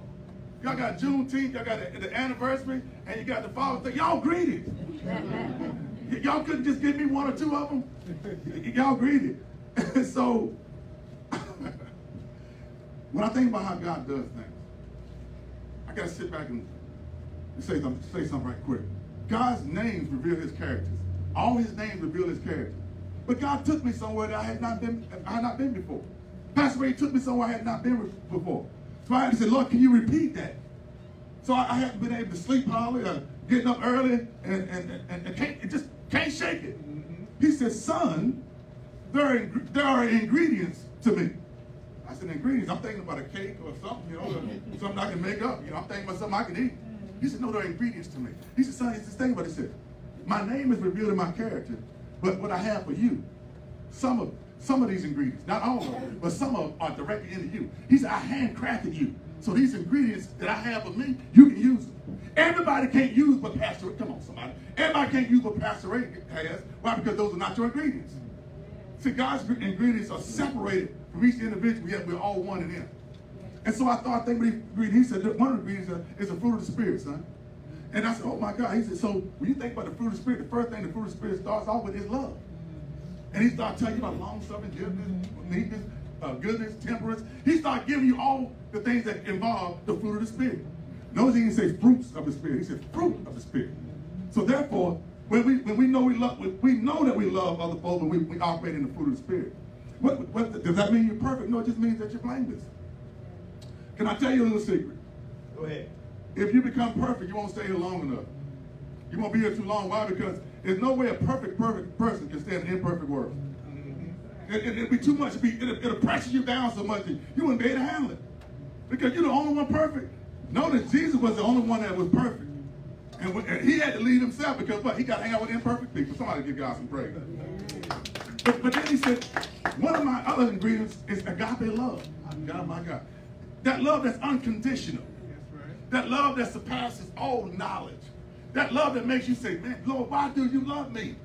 Y'all got Juneteenth, y'all got the, the anniversary, and you got the Father's Day. Y'all greeted. y'all couldn't just give me one or two of them. y'all greeted. so, when I think about how God does things, I got to sit back and say something, say something right quick. God's names reveal his characters. All his names reveal his character. But God took me somewhere that I had not been, I had not been before. Pastor Ray took me somewhere I had not been before. Had to Lord, can you repeat that? So I, I hadn't been able to sleep hardly, uh, getting up early, and, and, and, and can't, it just can't shake it. Mm-hmm. He said, son, there are, there are ingredients to me. I said, ingredients? I'm thinking about a cake or something, you know, something I can make up. You know, I'm thinking about something I can eat. He said, no, there are ingredients to me. He said, son, he said, think about it. He said, my name is revealed in my character. But what I have for you, some of some of these ingredients, not all of them, but some of them are directly into you. He said, I handcrafted you. So these ingredients that I have of me, you can use them. Everybody can't use what Pastor, come on somebody. Everybody can't use what Pastor Ray has. Why? Because those are not your ingredients. See, God's ingredients are separated from each individual, yet we're all one in Him. And so I thought, I think what he, said, one of the ingredients is the fruit of the Spirit, son. And I said, oh my God. He said, so when you think about the fruit of the Spirit, the first thing the fruit of the Spirit starts off with is love. And he started telling you about long suffering, goodness, meekness, uh, goodness, temperance. He started giving you all the things that involve the fruit of the Spirit. Notice he didn't say fruits of the Spirit. He said fruit of the Spirit. So therefore, when we when we know we love, we know that we love other folk when we, we operate in the fruit of the Spirit. What, what, does that mean you're perfect? No, it just means that you're blameless. Can I tell you a little secret? Go ahead. If you become perfect, you won't stay here long enough. You won't be here too long. Why? Because there's no way a perfect, perfect person can stand an imperfect world. It, will it, be too much. It'll, be, it'll, it'll, pressure you down so much that you wouldn't be able to handle it. Because you're the only one perfect. Notice Jesus was the only one that was perfect. And, when, and he had to lead himself because what? He got to hang out with imperfect people. Somebody give God some praise. But, but then he said, one of my other ingredients is agape love. God, my God. That love that's unconditional. That love that surpasses all knowledge. That love that makes you say, man, Lord, why do you love me?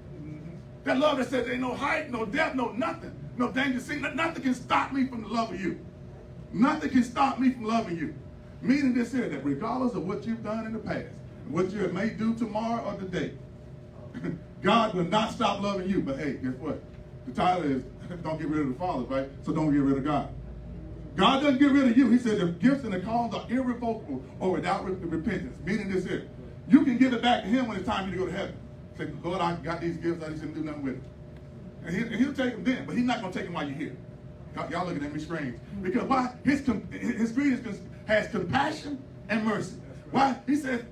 That love that says ain't no height, no depth, no nothing, no danger seen. Nothing can stop me from of you. Nothing can stop me from loving you. Meaning this here, that regardless of what you've done in the past, what you may do tomorrow or today, God will not stop loving you. But hey, guess what? The title is Don't Get Rid of the Father, right? So don't get rid of God. God doesn't get rid of you. He said the gifts and the calls are irrevocable or without repentance. Meaning this here. You can give it back to him when it's time for you to go to heaven. Say, Lord, I got these gifts. I just didn't do nothing with them. And, he, he'll take them then, but he's not going to take them while you're here. Y'all looking at me strange. Because why? His, his greatness has compassion and mercy. Why? He said,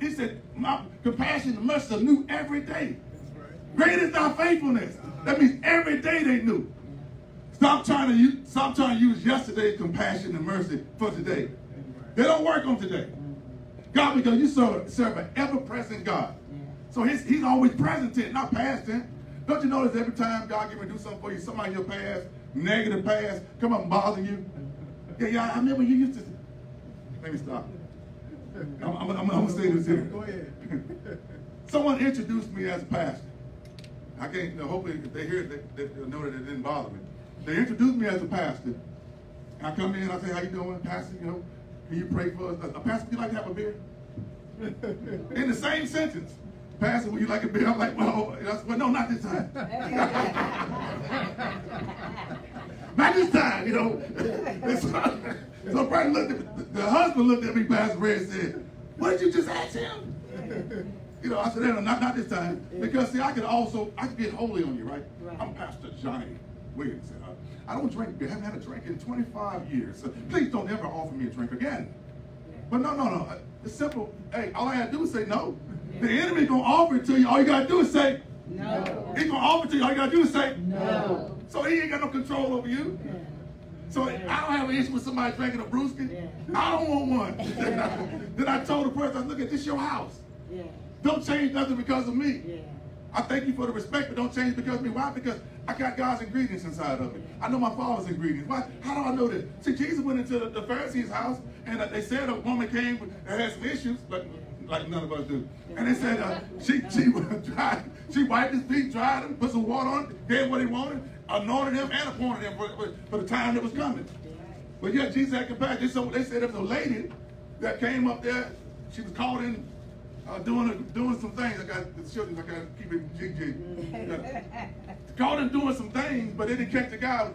he said, my compassion and mercy are new every day. Great is thy faithfulness. That means every day they knew. Stop trying to use, stop trying to use yesterday's compassion and mercy for today. They don't work on today. God, because you serve, serve an ever-present God. So he's, he's always present tense, not past tense. Don't you notice every time God give me do something for you, somebody in your past, negative past, come up and bother you? Yeah, yeah, I remember you used to. Let me stop. I'm, I'm, I'm, I'm going to say this here. Go ahead. Someone introduced me as a pastor. I can't, you know, hopefully if they hear it, they, they'll know that it didn't bother me. They introduced me as a pastor. I come in, I say, how you doing, pastor? You know, can you pray for us? A pastor, would you like to have a beer? in the same sentence. Pastor, would you like a beer? I'm like, well, well no, not this time. not this time, you know. so, so Brad looked at me, the husband looked at me, Pastor and said, what did you just ask him? You know, I said, no, not, not this time. Because, see, I could also, I could get holy on you, right? right. I'm Pastor Johnny Williams. I don't drink. I haven't had a drink in 25 years. So please don't ever offer me a drink again. But no, no, no. It's simple. Hey, all I had to do is say no. The enemy gonna offer it to you. All you gotta do is say no. He's gonna offer it to you. All you gotta do is say no. So he ain't got no control over you. So I don't have an issue with somebody drinking a brewski. I don't want one. then, I, told the person, look at this your house. Don't change nothing because of me. I thank you for the respect, but don't change because of me. Why? Because I got God's ingredients inside of it. I know my Father's ingredients. Why? How do I know this? See, Jesus went into the, Pharisees' house, and uh, they said a woman came that had some issues, like, like none of us do. And they said uh, she she dried, she wiped his feet, dried them, put some water on it, gave what he wanted, anointed him, and appointed him for, for, for the time that was coming. But yet Jesus had compassion. So they said there was a lady that came up there. She was caught in uh, doing a, doing some things. I got the children. I got to keep it jig jig. Caught him doing some things, but they didn't catch the guy.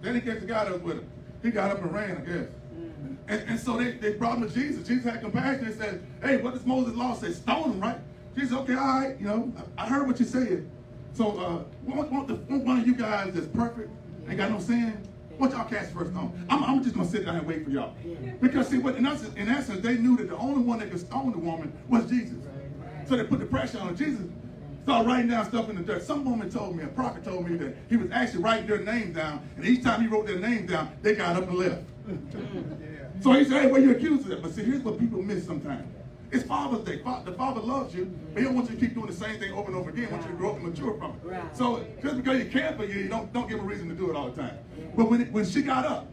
They didn't catch the guy that was with him. He got up and ran, I guess. Mm-hmm. And, and so they, they brought him to Jesus. Jesus had compassion and said, "Hey, what does Moses' law say? Stone him, right?" Jesus, okay, all right. You know, I, I heard what you said. So uh, want, want, the, want one of you guys that's perfect, ain't got no sin, what y'all cast first stone? I'm, I'm, just gonna sit down and wait for y'all. Because see, what in essence, in essence, they knew that the only one that could stone the woman was Jesus. So they put the pressure on Jesus. Started writing down stuff in the dirt. Some woman told me, a prophet told me that he was actually writing their name down, and each time he wrote their name down, they got up and left. So he said, hey, what you accused of that? But see, here's what people miss sometimes. It's Father's Day. The Father loves you, but He don't want you to keep doing the same thing over and over again. He wants you to grow up and mature from it. Right. So just because you care for you, you don't, don't give a reason to do it all the time. But when, it, when she got up,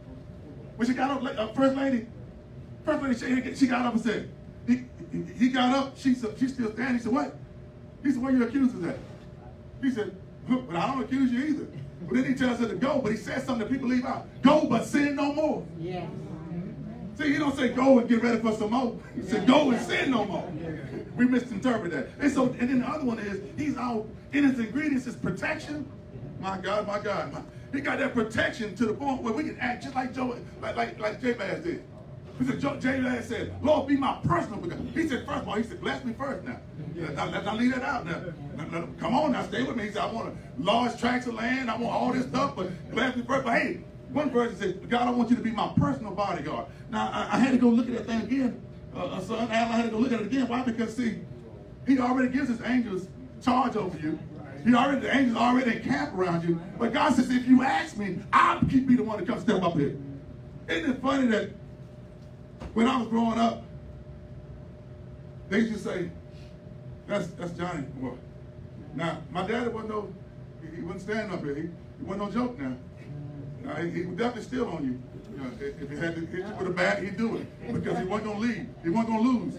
when she got up, uh, First Lady, First lady, she, she got up and said, he, he, got up, she she's still standing. He said, what? He said, where you accused us at? He said, but I don't accuse you either. But then he tells her to go, but he says something that people leave out. Go, but sin no more. Yeah. See, he don't say go and get ready for some more. He said go and sin no more. We misinterpret that. And so, and then the other one is he's out in his ingredients is protection. My God, my God. My, he got that protection to the point where we can act just like Joe, like like like Jabez did. He said, Jabez said, Lord, be my personal because he said, first of all, he said, bless me first now. Now, let, let, leave that out now. Come on now, stay with me. He said, I want a large tracts of land. I want all this stuff, but bless me first. But hey, one person said, God, I want you to be my personal bodyguard. Now, I, I had to go look at that thing again. Uh, uh, son, I had to go look at it again. Why? Because, see, he already gives his angels charge over you. He already, the angels already encamp around you. But God says, if you ask me, I'll keep be the one to come step up here. Isn't it funny that when I was growing up, they used to say, that's, that's Johnny boy. Now, my daddy wasn't no, he, wasn't standing up here. He, he wasn't no joke now. now he, he was definitely still on you. You know, if he had to hit you with a bat, he'd do it because he wasn't going to leave. He wasn't going to lose.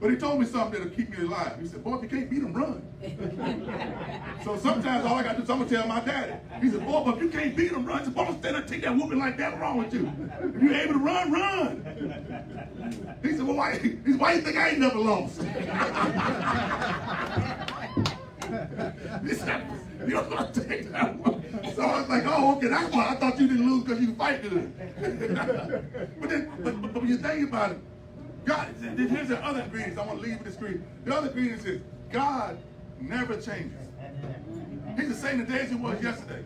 But he told me something that'll keep me alive. He said, boy, if you can't beat him, run. so sometimes all I got to do is I'm going to tell my daddy. He said, boy, but if you can't beat him, run. He said, boy, don't stand there take that whooping like that. What's wrong with you? If you're able to run, run. He said, well, why, he said, why you think I ain't never lost? he said, you don't want to take that one. So I was like, oh, okay, that's why I thought you didn't lose because you fight good. but then, but, but, when you think about it, God, here's the other ingredients. I want to leave with this screen. The other ingredients is God never changes. He's the same today as he was yesterday.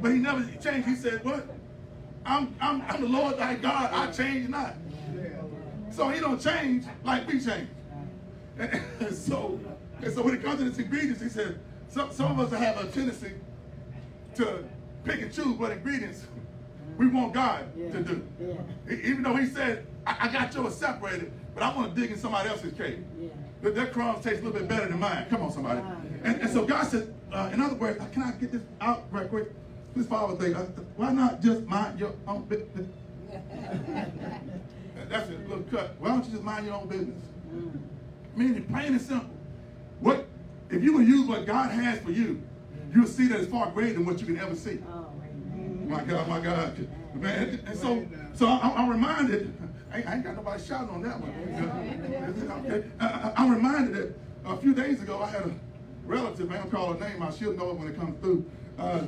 But he never changed. He said, what? I'm, I'm, I'm the Lord thy God. I change not. So he don't change like we change. And, and so, and so when it comes to this ingredients, he said, some, some of us have a tendency to pick and choose what ingredients we want God yeah. to do. Yeah. Even though he said, I, I, got yours separated, but I want to dig in somebody else's cave. Yeah. But their crumbs taste a little bit better than mine. Come on, somebody. And, and so God said, uh, in other words, can I get this out right quick? Please follow the thing. Uh, why not just mind your own business? That's a little cut. Why don't you just mind your own business? Mm. Meaning, plain and simple. What if you will use what God has for you, you'll see that it's far greater than what you can ever see. Oh, my God, my God. Man, and so so I, I'm reminded, I ain't got nobody shouting on that one. Okay. I, I'm reminded that a few days ago I had a relative, I don't call her name, I she'll know it when it comes through. Uh,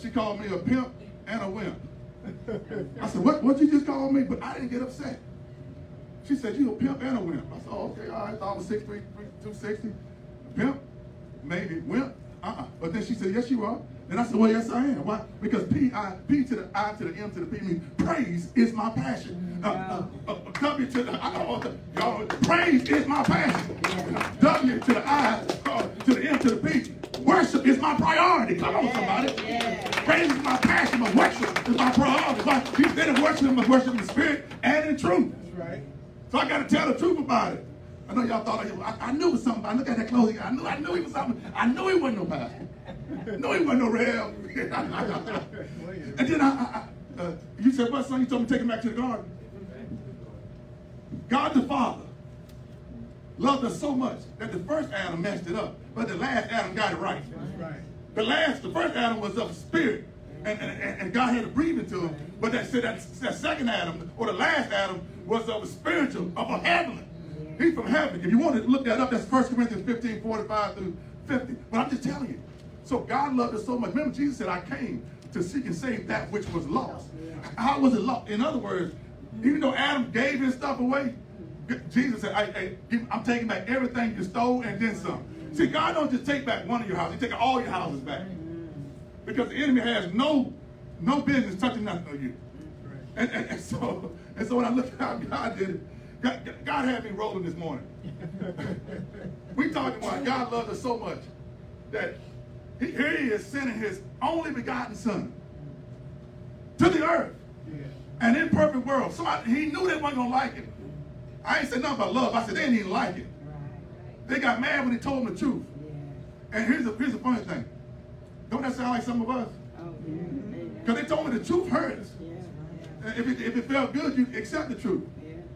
she called me a pimp and a wimp. I said, what, what you just call me? But I didn't get upset. She said, you a pimp and a wimp. I said, oh, okay, all right, I thought I was 6'3", 260. Pimp, maybe, wimp, uh-uh. But then she said, yes, you are. And I said, well, yes, I am. Why? Because P, I, P to the I to the M to the P means praise is my passion. Uh, uh, uh, w to the I, y'all, praise is my passion. W to the I uh, to the M to the P. Worship is my priority. Come on, somebody. Praise is my passion, my worship is my priority. Why? He said worship must worship in spirit and in truth. That's right. So I got to tell the truth about it. I know y'all thought I, I, knew it was something. I look at that clothing. I knew I knew he was something. I knew he wasn't no pastor. no, he wasn't no real. and then I, I, uh, you said, what, son? You told me to take him back to the garden. God the Father loved us so much that the first Adam messed it up, but the last Adam got it right. right. The last, the first Adam was of spirit, and, and, and God had to breathe into him. But that said that, that second Adam, or the last Adam, was of a spiritual, of a heavenly. He's from heaven. If you want to look that up, that's 1 Corinthians 15, 45 through 50. But I'm just telling you. So God loved us so much. Remember, Jesus said, I came to seek and save that which was lost. How was it lost? In other words, even though Adam gave his stuff away, Jesus said, I, am taking back everything you stole and then some. See, God don't just take back one of your houses. He takes all your houses back. Because the enemy has no no business touching nothing of you. And, and, and so and so when I look at how God did it, God, God had me rolling this morning. we talking about God loved us so much that he, here he is sending his only begotten son to the earth. Yeah. An imperfect world. Somebody, he knew they wasn't going to like it. I ain't said nothing about love. I said they didn't even like it. They got mad when he told them the truth. Yeah. And here's the, here's the funny thing. Don't that sound like some of us? Because oh, they told me the truth hurts. Yeah. If, it, if it felt good, you accept the truth.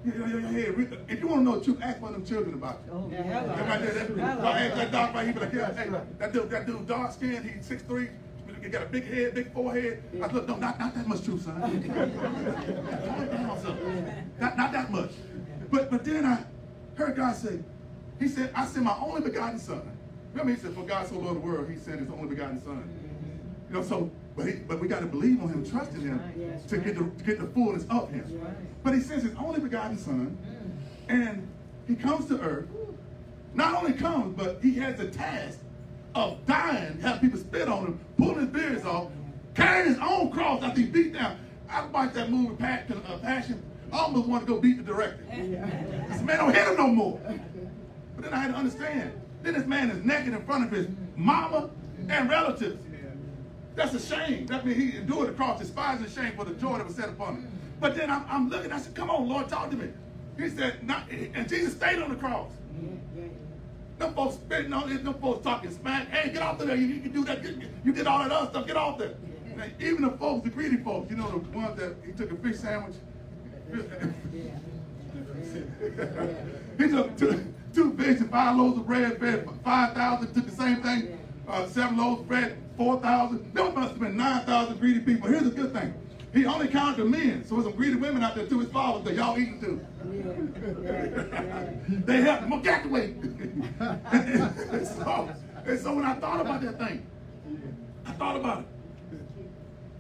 Yeah, yeah, yeah, yeah. If you want to know the truth, ask one of them children about oh, you. Yeah, hello. That right there, that, Hello. I ask that doc right here, like, yeah, hey, that dude, that dude dark skinned, he's six three, he got a big head, big forehead. I said, look, no, not, not that much truth, son. Down, son. Not, not that much. But but then I heard God say, He said, I sent my only begotten son. Remember, he said, For God so loved the world, he sent his only begotten son. You know, so but he, but we got to believe on him, trust in him Yes, to get the to get the fullness of him. right. But he sends his only begotten son, and he comes to earth. Not only comes, but he has the task of dying, have people spit on him, pulling his beards off, carrying his own cross after he beat down. I watched that movie Passion. Uh, Passion. I almost want to go beat the director. This man don't hit him no more. But then I had to understand. Then this man is naked in front of his mama and relatives. That's a shame. That means he endured the cross, despised and shame for the joy that was set upon him. But then I'm, I'm looking, I said, come on, Lord, talk to me. He said, not, and Jesus stayed on the cross. Them folks spitting on it, them folks talking smack. Hey, get off of there. You, you can do that. You, you did all that other stuff. Get off there. Now, even the folks, the greedy folks, you know, the ones that he took a fish sandwich. he took two, two fish and five loaves of bread, fed 5,000, took the same thing, uh, seven loaves of bread, 4,000. There must have been 9,000 greedy people. Here's the good thing. He only counted the men. So there's some greedy women out there too. His fathers that y'all eating too. they helped him. Get the and, so, and so when I thought about that thing, I thought about it.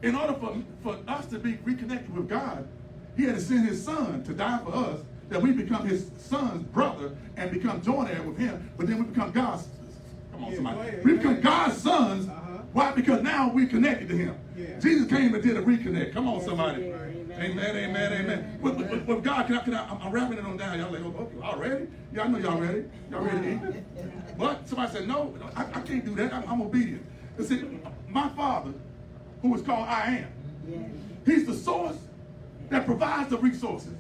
In order for, for us to be reconnected with God, he had to send his son to die for us, that we become his son's brother and become joint heir with him, but then we become God's come on, somebody. We become. God's sons. Why? Because now we're connected to him. Yeah. Jesus came and did a reconnect. Come on, somebody. Amen. Amen, amen, amen. With God, can I, can I, I'm, I'm wrapping it on down. Y'all like, oh, okay, y'all ready? Yeah, I know y'all ready. Y'all ready to eat? But somebody said, no, I, I can't do that. I'm, I'm obedient. They said, my father, who is called I am, he's the source that provides the resources.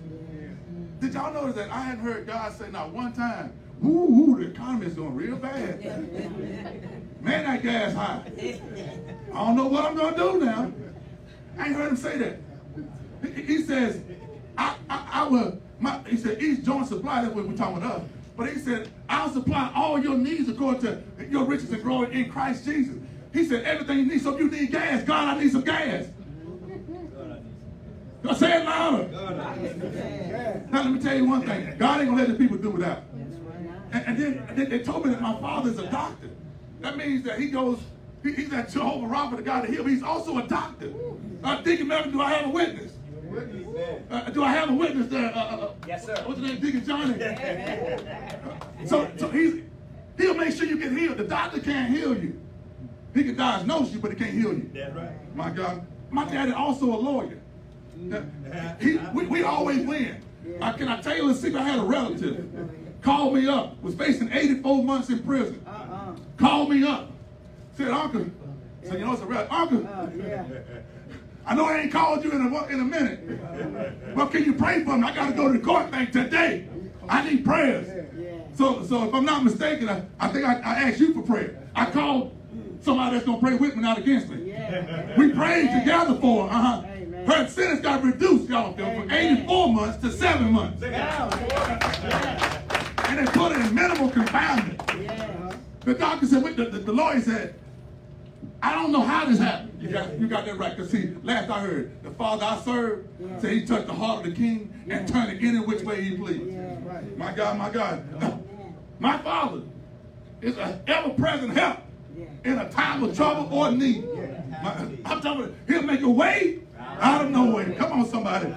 Did y'all notice that I hadn't heard God say not one time, ooh, ooh the economy is going real bad. Man, that gas high. I don't know what I'm going to do now. I ain't heard him say that. He, he says, I, I, I will, my, he said, each joint supply, that's what we're talking about us. But he said, I'll supply all your needs according to your riches and glory in Christ Jesus. He said, everything you need. So if you need gas, God, I need some gas. Now say it louder. Now let me tell you one thing. God ain't gonna let the people do without. And, and then and then they told me that my father's a doctor. That means that he goes, he, he's that Jehovah Rapha, the God that heals, but he's also a doctor. I uh, Deacon Melvin, do I have a witness? Uh, do I have a witness there? Uh, uh, Yes, sir. What's his name? Deacon Johnny? so so he's, he'll make sure you get healed. The doctor can't heal you. He can diagnose you, but he can't heal you. That's right. My God. My daddy also a lawyer. He, we, we always win. Uh, can I tell you a secret? I had a relative called me up, was facing 84 months in prison. Called me up. Said, Uncle, so you know it's a relative. Uncle, Oh, yeah. I know I ain't called you in a, in a minute. but can you pray for me? I got to go to the court thing today. I need prayers. So, so if I'm not mistaken, I, I think I, I asked you for prayer. I called somebody that's gonna pray with me, not against me. We prayed together for her. Uh-huh. Her sentence got reduced, y'all, from Amen. 84 months to seven months, and they put her in minimal confinement. Yeah. The doctor said, wait, the, the, the lawyer said, I don't know how this happened. You got, you got that right. Because see, last I heard, the father I served Yeah. said he touched the heart of the king and turned it any which way he pleased. Yeah. My God, my God. My father is an ever-present help in a time of trouble or need. My, I'm talking about, he'll make a way out of no way. Come on, somebody.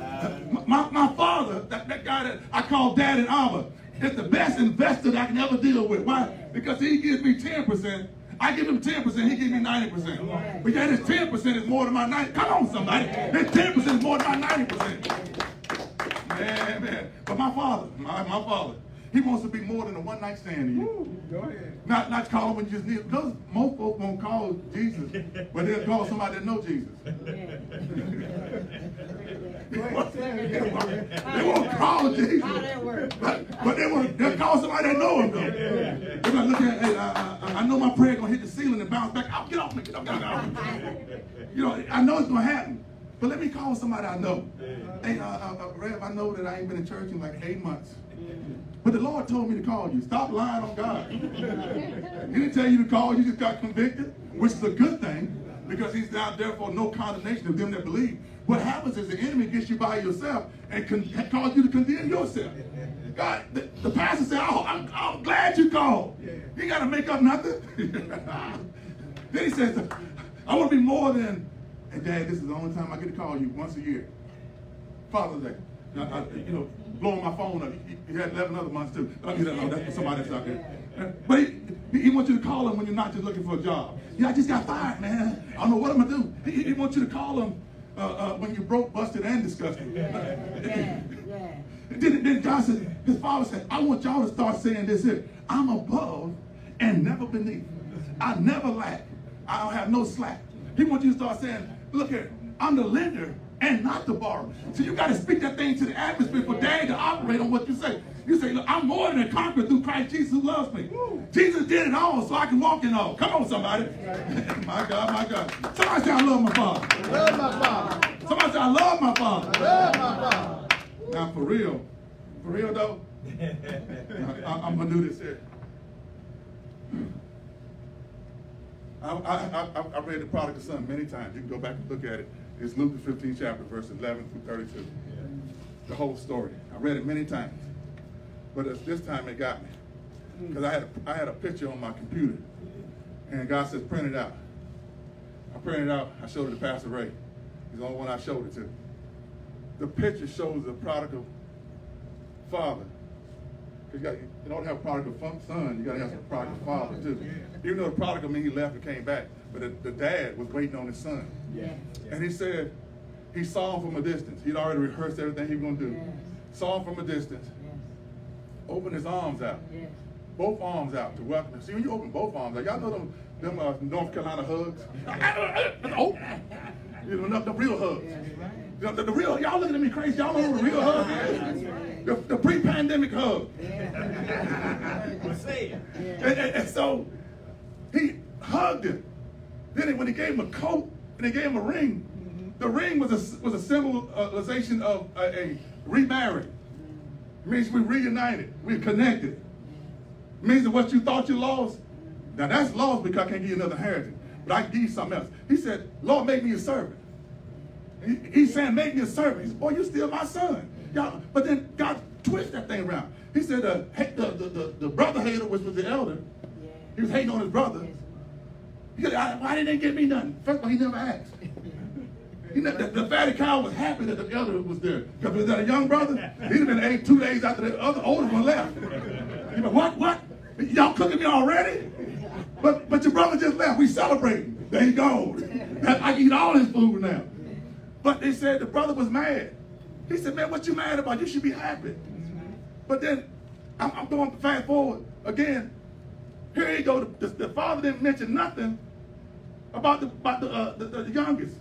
My, my, my father, that, that guy that I call Dad and Abba, is the best investor that I can ever deal with. Why? Because he gives me 10%. I give him 10%, he gives me 90%. But yet his 10% is more than my 90 Come on, somebody. His 10% is more than my 90%. Man, man. But my father, my, my father, he wants to be more than a one night stand you. Go ahead. Not not call when you just need because most folks won't call Jesus, but they'll call somebody that know Jesus. Go ahead. Say it again. they won't call Jesus. How that work? But, but they want they'll call somebody that know him though. They're like, look at, hey, I, I, I know my prayer gonna hit the ceiling and bounce back. Oh, get off me, get off, get off, get off. You know, I know it's gonna happen. But let me call somebody I know. Hey, uh, uh, uh, Rev, I know that I ain't been in church in like eight months. But the Lord told me to call you. Stop lying on God. he didn't tell you to call, you just got convicted, which is a good thing because he's not therefore no condemnation of them that believe. What happens is the enemy gets you by yourself and cause you to condemn yourself. God, the, the pastor said, oh, I'm, I'm glad you called. You got to make up nothing. then he says, I want to be more than, and Dad, this is the only time I get to call you once a year. Father's Day. I, I, you know, blowing my phone up. He, he had 11 other months too. I mean, no, that's for somebody that's out there. But he, he wants you to call him when you're not just looking for a job. Yeah, I just got fired, man. I don't know what I'm gonna do. He, he wants you to call him uh, uh, when you're broke, busted, and disgusted. Yeah, yeah, yeah. Then, then God said, his father said, I want y'all to start saying this here. I'm above and never beneath. I never lack. I don't have no slack. He wants you to start saying, look here, I'm the lender and not the borrower. So you got to speak that thing to the atmosphere for dad to operate on what you say. You say, look, I'm more than a conqueror through Christ Jesus who loves me. Jesus did it all so I can walk in all. Come on, somebody. my God, my God. Somebody say, I love my father. I love my father. Somebody say, I love my father. I love my father. Now, for real, for real though, I, am gonna do this here. I, I, I, I read the prodigal son many times. You can go back and look at it. It's Luke the 15th chapter, verse 11 through 32. The whole story. I read it many times, but this time it got me because I had a, I had a picture on my computer, and God says print it out. I printed it out. I showed it to Pastor Ray. He's the only one I showed it to the picture shows the prodigal father. Because you, got, order to have a prodigal son, you got to have a prodigal father too. Even though the prodigal mean he left and came back, but the, the dad was waiting on his son. Yeah. And he said he saw him from a distance. He'd already rehearsed everything he was going to do. Yes. Saw him from a distance. Yes. Opened his arms out. Yes. Both arms out to welcome him. See, when you open both arms out, y'all know them, them uh, North Carolina hugs? oh. You know, the real hugs. The, the, the, real, y'all looking at me crazy. Y'all know what the real hug is? The, the pre-pandemic hug. Say it. And, and, and, so he hugged him. Then when he gave him a coat and he gave him a ring, the ring was a, was a symbolization of a, a remarried. It means we reunited, we're connected. Means that what you thought you lost, now that's lost because I can't give you another inheritance. But I can give you something else. He said, Lord, make me a servant. He, he's saying, make me a servant. He said, boy, you still my son. Y'all, but then God twisted that thing around. He said, uh, the, the, the, the, brother hater, which was the elder, he was hating on his brother. He said, why didn't they give me nothing? First of all, he never asked. He the, the fatty cow was happy that the elder was there. Because was that a young brother? He'd have been eight, two days after the other older one left. He went, what, what? Y'all cooking me already? But but your brother just left. We celebrating. There you go. I can eat all his food now. But they said the brother was mad. He said, man, what you mad about? You should be happy. But then I'm, I'm going fast forward again. Here you go. The, the, father didn't mention nothing about the about the, uh, the, the, youngest.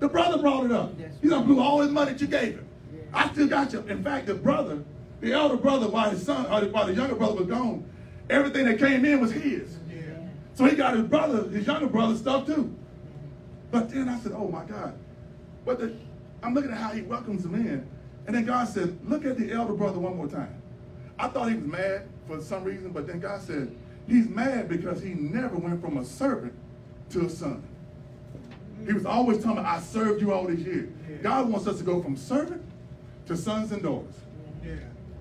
The brother brought it up. He done blew all his money that you gave him. I still got you. In fact, the brother, the elder brother, while his son, or while the younger brother was gone, everything that came in was his. So he got his brother, his younger brother stuff too. But then I said, oh my God. But the, I'm looking at how he welcomes him in. And then God said, look at the elder brother one more time. I thought he was mad for some reason, but then God said, he's mad because he never went from a servant to a son. He was always telling me, I served you all these years. God wants us to go from servant to sons and daughters.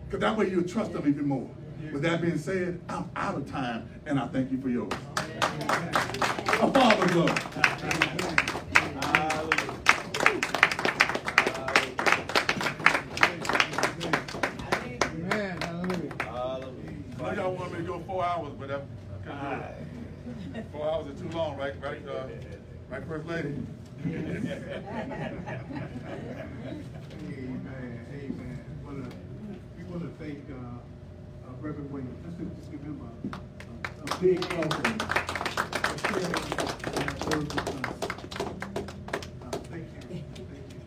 Because that way you'll trust them even more. With that being said, I'm out of time, and I thank you for yours. A father's love. y'all want me to go four hours, but I, couldn't do it. Four hours are too long, right? Right, uh, right, First Lady? amen, amen. Wanna, we want to thank uh, uh, Reverend Williams. Let's, just give him a, a, a big welcome. Thank you. Thank you.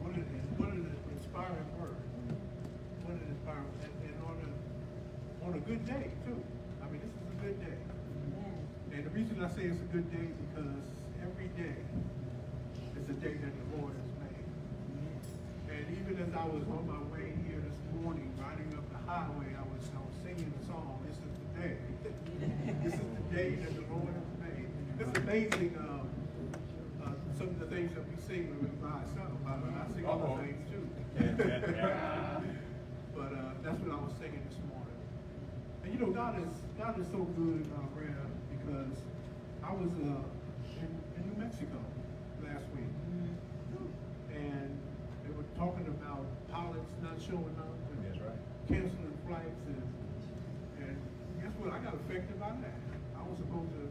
What an, what an inspiring word. What an inspiring, and, on a good day, too. I mean, this is a good day. And the reason I say it's a good day because every day is a day that the Lord has made. And even as I was on my way here this morning, riding up the highway, I was, I was singing the song, This is the Day. This is the day that the Lord has made. It's amazing, um, uh, some of the things that we sing when we by ourselves, but I sing other Uh-oh. things too. But, uh, that's what I was singing this morning. And you know, God is, God is so good, uh, Rhea, because I was, uh, in, in New Mexico last week. And they were talking about pilots not showing up. and That's right. Canceling flights and, and guess what? I got affected by that. I was supposed to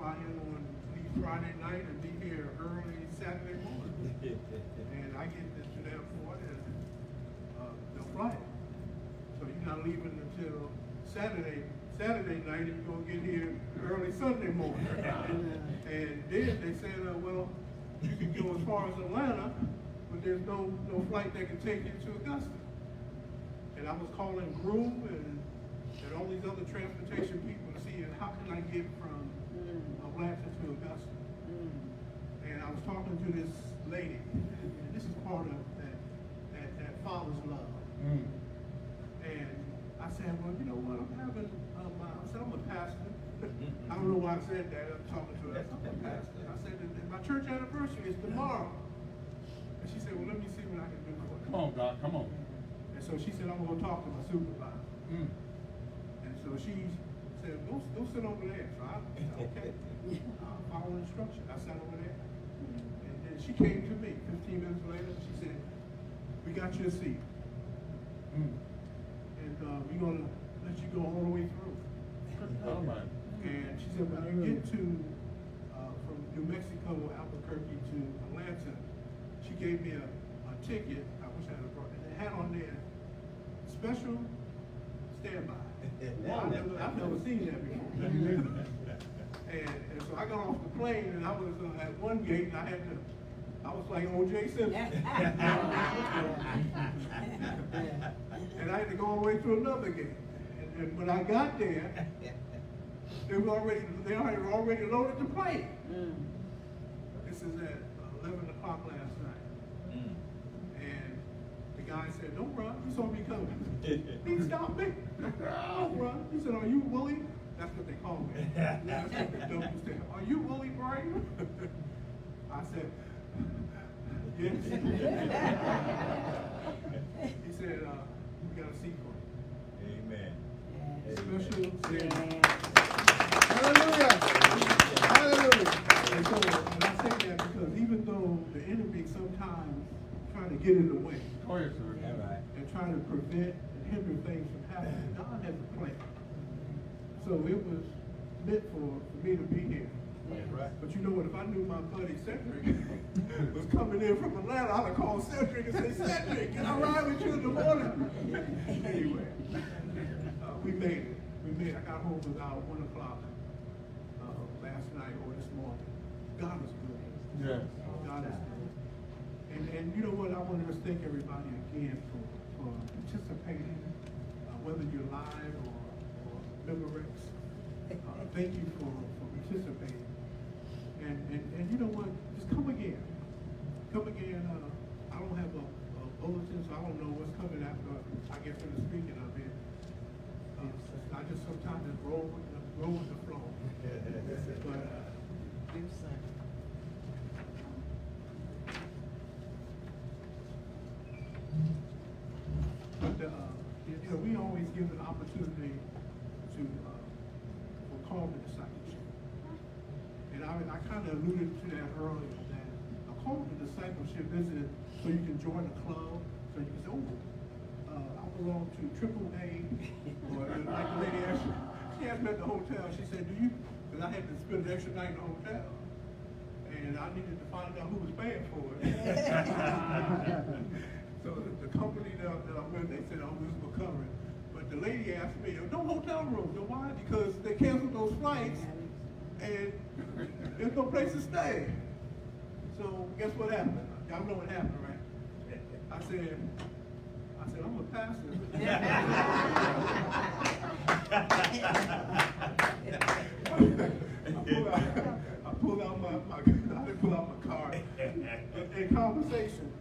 fly in on leave Friday night and be here early Saturday morning. And I get to that point and, uh, no flight. So you're not leaving until Saturday, Saturday night, and you're gonna get here early Sunday morning. And then they said, uh, well, you can go as far as Atlanta, but there's no, no flight that can take you to Augusta. And I was calling Groome and, and all these other transportation people to see how can I get from Atlanta to Augusta. And I was talking to this lady, and this is part of that, that, that father's love. And I said, well, you know what, I'm having, uh, I said, I'm a pastor. I don't know why I said that, I'm talking to her, I said, I'm a pastor. I said, "And- and my church anniversary is tomorrow. And she said, well, let me see what I can do for you. Come on, God, come on. And so she said, I'm gonna talk to my supervisor. Mm. And so she said, go, go sit over there. So I said, okay, I'll follow instructions. I sat over there. And then she came to me fifteen minutes later, she said, we got you a seat. Mm. And, uh, we're gonna let you go all the way through. All right. And she said, when you get to, uh, from New Mexico, Albuquerque to Atlanta, she gave me a, a ticket, I wish I had brought it, it had on there, special standby. I've never, I've never seen that before. And, and so I got off the plane and I was uh, at one gate and I had to, I was like O.J. Simpson. And I had to go all the way to another gate. And, when I got there, they were already, they had already loaded the plane. This is at eleven o'clock last night. And the guy said, don't run, you saw me coming. He stopped me. Don't run. He said, are you Willie? That's what they call me. That's what they don't say. Are you Willie Brighton? I said, yes. He said, uh, we got a you. Amen. Special standby. Hallelujah. Hallelujah. And so, and I say that because even though the enemy sometimes trying to get in the way Oh, yes, sir. All right. and trying to prevent and hinder things from happening, God has a plan. So it was meant for, for me to be here. Right. But you know what, if I knew my buddy Cedric was coming in from Atlanta, I'd have called Cedric and said, Cedric, can I ride with you in the morning? anyway, we made it. We made it. I got home about one o'clock uh, last night or this morning. God is good. Yes. God is good. And, and you know what, I want to just thank everybody again for, for participating, uh, whether you're live or, or Memorex. Uh, thank you for, for participating. And, and, and you know what, just come again. Come again, uh, I don't have a, a bulletin, so I don't know what's coming after I get finished speaking of it. Uh, I just sometimes just roll with the, roll with the flow. But, uh, But, uh, you know, we always give an opportunity to, uh, call to discipleship. And I, I kind of alluded to that earlier, that a call to discipleship isn't so you can join a club, so you can say, oh, belong to Triple A, or like the lady asked, she asked me at the hotel, she said, do you, because I had to spend an extra night in the hotel. And I needed to find out who was paying for it. So the, the company that, that I'm with, they said, oh, will cover it. But the lady asked me, no hotel room, know why? Because they canceled those flights and there's no place to stay. So guess what happened? Y'all know what happened, right? I said, I said, I'm a pastor. I pulled out, my, my, I didn't pull out my card. In conversation,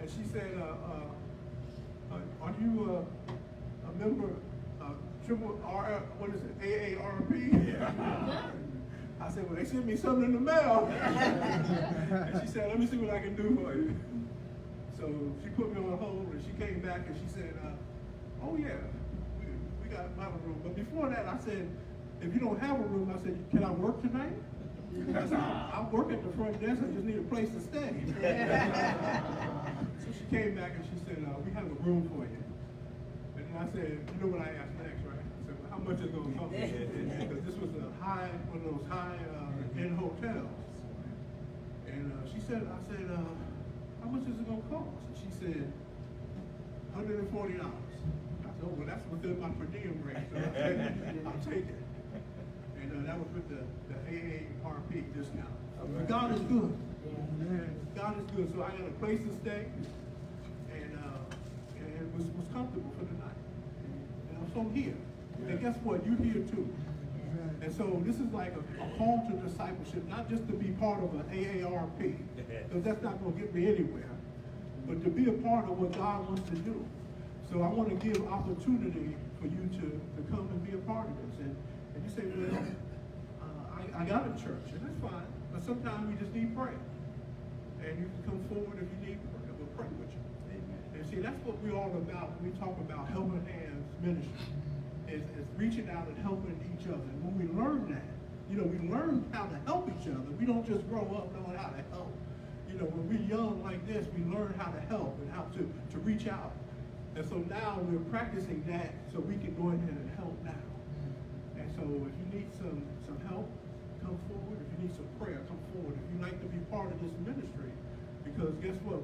and she said, uh, uh, Uh, Are you uh, a member of triple R, what is it, AARP? I said, well, they sent me something in the mail. And she said, let me see what I can do for you. So she put me on hold and she came back and she said, uh, oh yeah, we, we got a bottle room. But before that, I said, if you don't have a room, I said, can I work tonight? I said, I work at the front desk, I just need a place to stay. So she came back and she said, uh, we have a room for you. And I said, you know what I asked next, right? I said, well, how much is it gonna cost? Because this was a high, one of those high, uh, hotels. And, uh, she said, I said, uh, much is it gonna cost? And she said, hundred and forty dollars. I said, oh, well, that's within my per diem rate, so I said, I'll take it. And, uh, that was with the, the AARP discount. But God is good. God is good, so I got a place to stay, and, uh, and it was, was comfortable for the night. And so I'm here. And guess what? You're here too. And so this is like a, a call to discipleship, not just to be part of an AARP, because that's not going to get me anywhere, but to be a part of what God wants to do. So I want to give opportunity for you to, to come and be a part of this. And, and you say, well, uh, I, I got a church, and that's fine, but sometimes we just need prayer. And you can come forward if you need prayer, and we'll pray with you. Amen. And see, that's what we're all about when we talk about helping hands ministry is, is reaching out and helping each other. And when we learn that, you know, we learn how to help each other. We don't just grow up knowing how to help. You know, when we're young like this, we learn how to help and how to, to reach out. And so now we're practicing that so we can go ahead and help now. And so if you need some, some help, come forward. If you need some prayer, come forward. If you'd like to be part of this ministry, because guess what?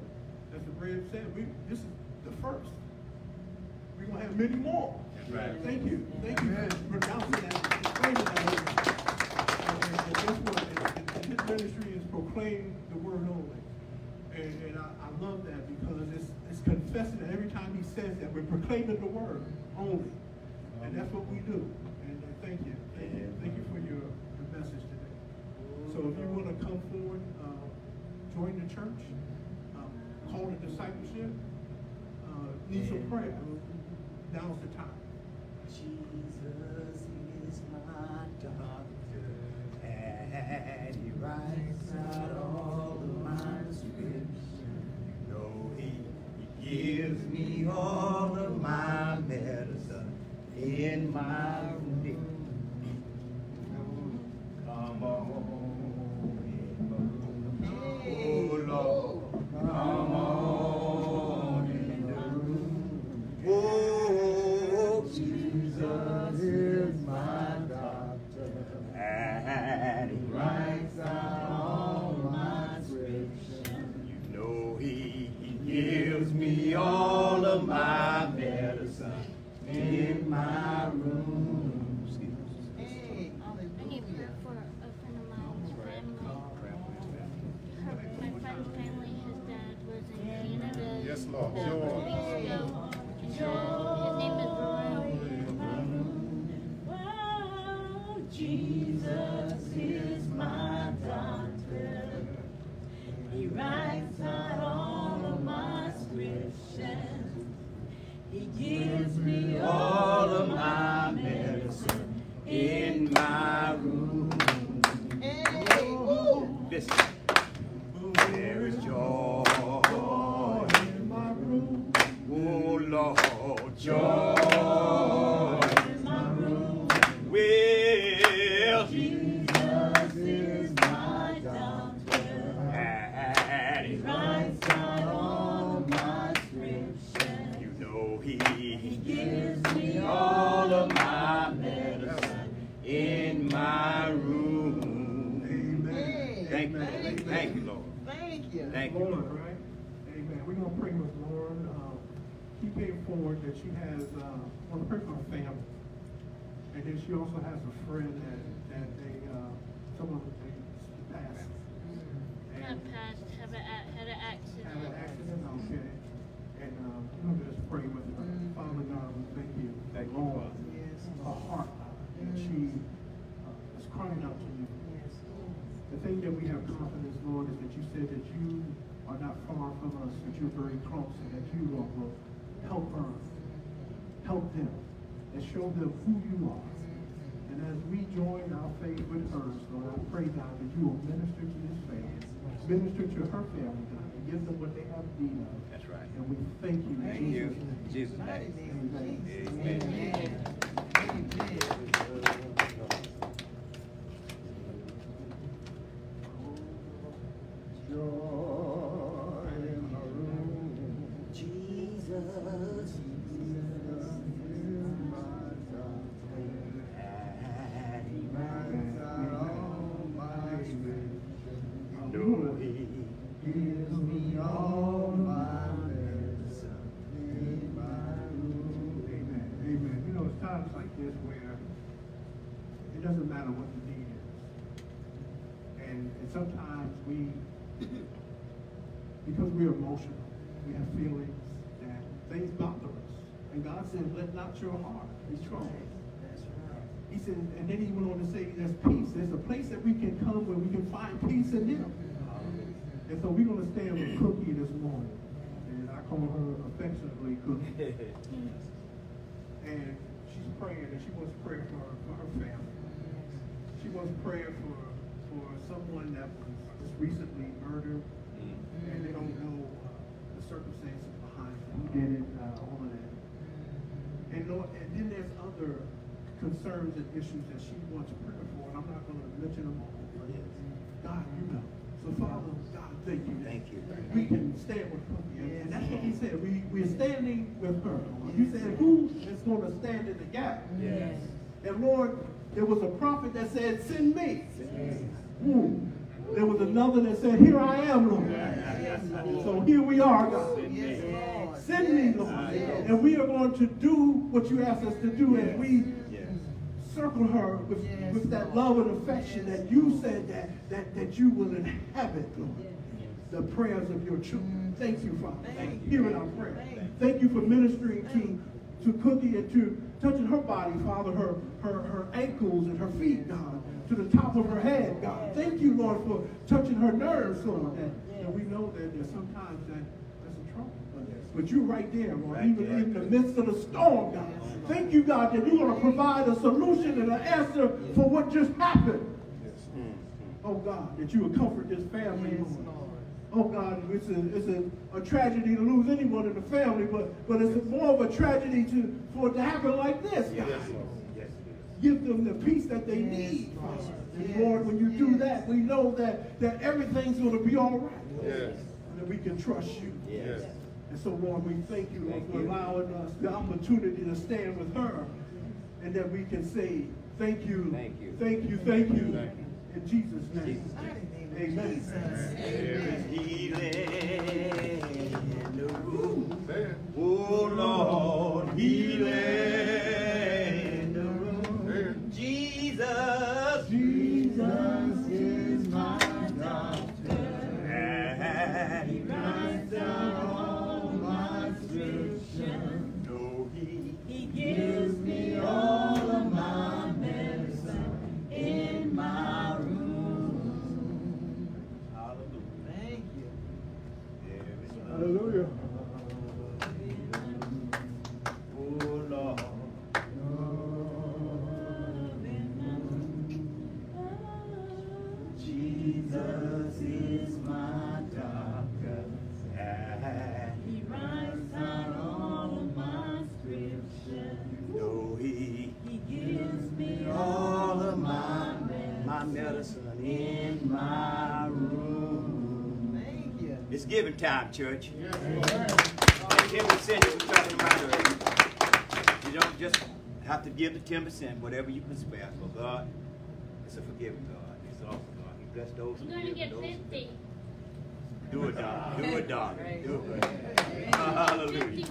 As the bread said, we, this is the first. We're going to have many more. Right. Thank you. Thank you for pronouncing that, explaining that. And, and, and guess what? And, and his ministry is proclaim the word only. And, and I, I love that because it's, it's confessing that every time he says that, we're proclaiming the word only. And that's what we do. And uh, thank you. Thank you. Thank you for your, your message today. So if you want to come forward, uh, join the church, um, call it discipleship, uh, need some prayer, now's the time. Jesus is my doctor, and he writes out all of my prescriptions. Know he, he gives me all of my medicine in my room. Come on, oh Lord, come on he writes out all my prescriptions. You know he, he gives me all of my joy And she also has a friend that, that they, uh, someone that they passed. Not passed, have a, had an accident. Had an accident, okay. And, um, we're gonna just pray with her. Father God, we thank you. Thank you, Lauren, Yes. Her heart, and she, uh, is crying out to you. Yes. The thing that we have confidence, Lord, is that you said that you are not far from us, that you're very close, and that you, Lord, will help her, help them, and show them who you are. And as we join our faith with hers, Lord, I pray, God, that you will minister to this family, minister to her family, God, and give them what they have need of. That's right. And we thank you. in Thank you. Jesus' name. Jesus' name. Amen. Joy this where it doesn't matter what the need is. And, and sometimes we, because we're emotional, we have feelings that things bother us. And God says, let not your heart be troubled. That's right. He said, and then he went on to say, there's peace. There's a place that we can come where we can find peace in him. And so we're going to stand with Cookie this morning. And I call her affectionately Cookie. and praying, and she wants prayer for, for her family. She wants prayer for, for someone that was just recently murdered, and they don't know uh, the circumstances behind it, who did it, uh, all of that. And, Lord, and then there's other concerns and issues that she wants prayer for, and I'm not going to mention them all. But God, you know. So, Father, God, thank you. Thank you. We can stand with her. and, and that's what he said. We, we're standing with her. You said, who is going to stand in the gap? Yes. And Lord, there was a prophet that said, send me. Hmm. There was another that said, here I am, Lord. So here we are, God. Send me, Lord. And we are going to do what you asked us to do as we circle her with, with that love and affection that you said that, that, that you will inhabit, Lord. The prayers of your children. Thank you, Father. Thank you. Hearing our prayer. Thank you for ministering to, to Cookie and to touching her body, Father, her, her, her ankles and her feet, God, to the top of her head, God. Thank you, Lord, for touching her nerves, Lord. And, and we know that there's sometimes that there's some trouble. But, but you're right there, Lord, Right even there. in the midst of the storm, God. Thank you, God, that you're going to provide a solution and an answer for what just happened. Mm, mm. Oh, God, that you would comfort this family, Lord. Oh God, it's a it's a, a tragedy to lose anyone in the family, but but it's more of a tragedy to for it to happen like this. God. Yes, Lord. Yes. Give them the peace that they need, Father. And Lord, when you do that, we know that that everything's going to be all right. Yes. And that we can trust you. Yes. And so, Lord, we thank you Thank for you. allowing us the opportunity to stand with her, and that we can say thank you, Thank you. thank you, thank you, Thank you. in Jesus' name. Jesus' Amen. Healing in the room. Oh Lord, healing in the room. Jesus, Jesus is my doctor. and he Writes down time, church. That ten percent you were talking about earlier. You don't just have to give the ten percent, whatever you can spare. For God, it's a forgiving God. It's awesome God. He bless those who I'm gonna give get and those 50. don't. It, darling. Do it, darling. Do it. Hallelujah.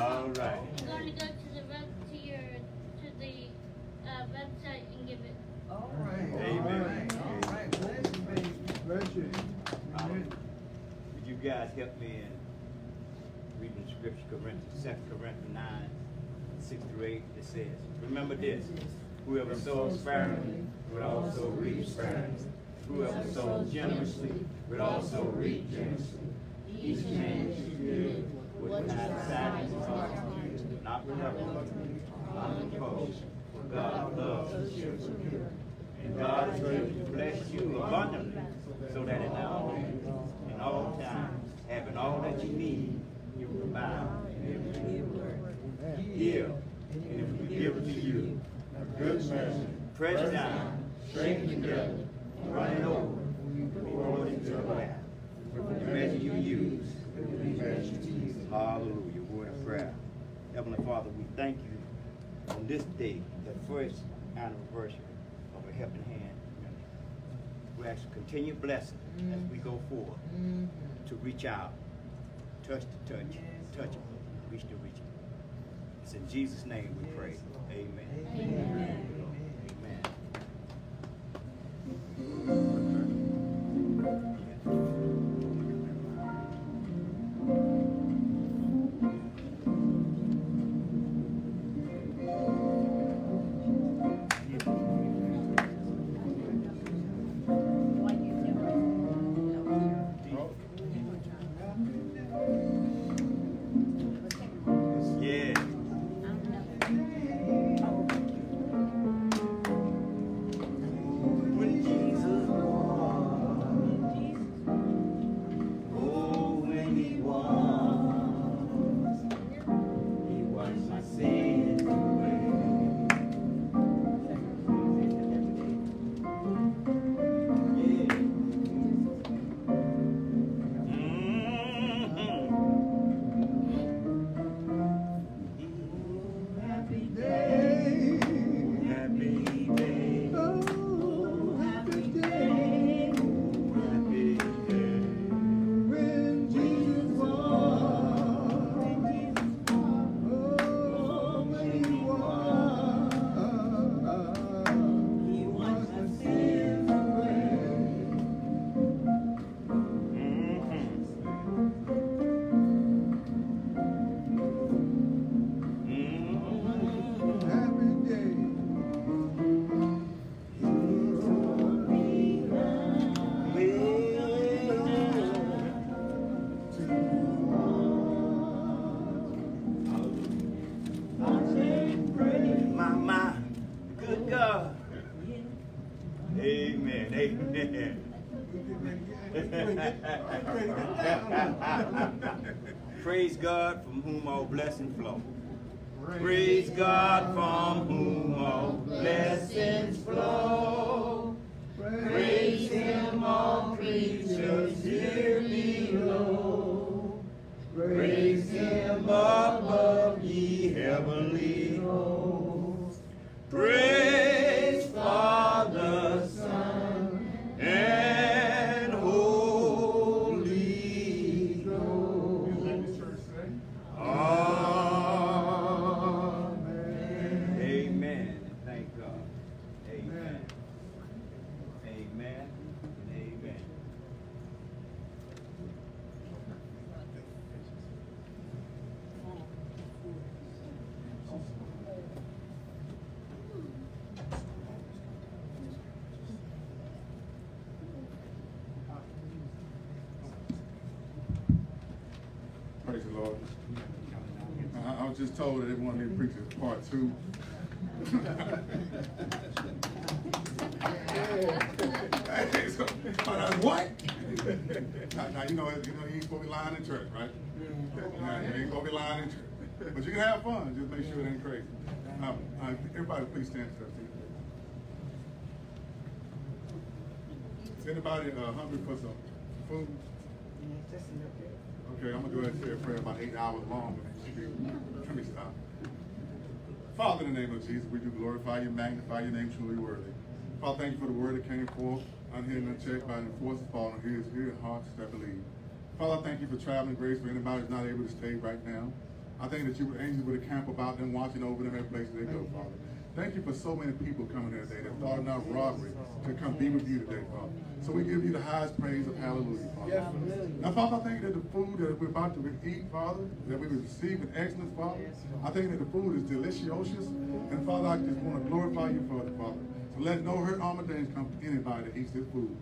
All right. I'm going to go to the web, to your to the uh, website and give it. All right. Amen. All right. Bless you, baby. Bless you. Hallelujah. Would you guys help me in reading the scripture, Corinthians, Second Corinthians nine, six through eight? It says, "Remember this: whoever sows sparingly will also reap sparingly. Whoever sows generously will also reap generously. Each man should give What not satisfied, not reluctant, not opposed. For God loves and God is going to bless you abundantly, so that in all, in all times, having all that you need, you will provide. Give, and it will be given to you. A Good measure, pressed down, shaken together, running over, poured into your lap. The measure you use, it will be measured to you. Hallelujah. Word of prayer. Heavenly Father, we thank you on this day, the first anniversary of a helping ask for continued blessing as we go forward mm-hmm. to reach out, touch the touch, touch it, reach the reach it. It's in Jesus' name we pray. Amen. Amen. Yeah. God. Amen, amen. Praise God from whom all blessings flow. Praise God from whom all blessings flow. Praise Him, all creatures here below. Praise Him above, ye heavenly. Praise Father, Son, and Holy Ghost. Amen. Amen. And Thank God. Amen. Amen. and Amen. Praise the Lord. I, I was just told that they wanted me to preach this part two. Hey, so, uh, what? now, now, you know, you know, you ain't supposed to be lying in church, right? Now, you ain't supposed to be lying in church. But you can have fun. Just make sure it ain't crazy. Um, uh, everybody, please stand to their. Is anybody uh, hungry for some food? Okay, I'm gonna go ahead and say a prayer about eight hours long. Let me stop. Father, in the name of Jesus, we do glorify you, magnify your name, truly worthy. Father, thank you for the word that came forth, unhidden and unchecked by the falling on ears, ear, and hearts that believe. Father, thank you for traveling grace for anybody who's not able to stay right now. I thank that you would angels would camp about them, watching over them every place they go, Father. Thank you for so many people coming here today that thought not robbery to come be with you today, Father. So we give you the highest praise of hallelujah, Father. Now, Father, I thank you that the food that we're about to eat, Father, that we receive in excellence, Father. I think that the food is delicious. And Father, I just want to glorify you for it, Father. So let no hurt, harm, or danger come to anybody that eats this food.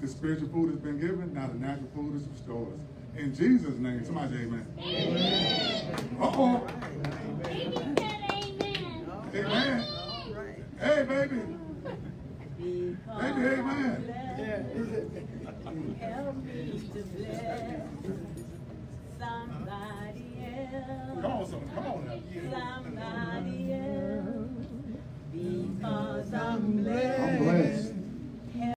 The spiritual food has been given, now the natural food is restored. In Jesus' name. Somebody say amen. Uh-oh. Baby said amen. Amen. Hey, baby. Baby, hey, man. Help me to bless somebody else. Come on, son. Come on now. Yeah. Somebody else. Because I'm blessed. I'm blessed.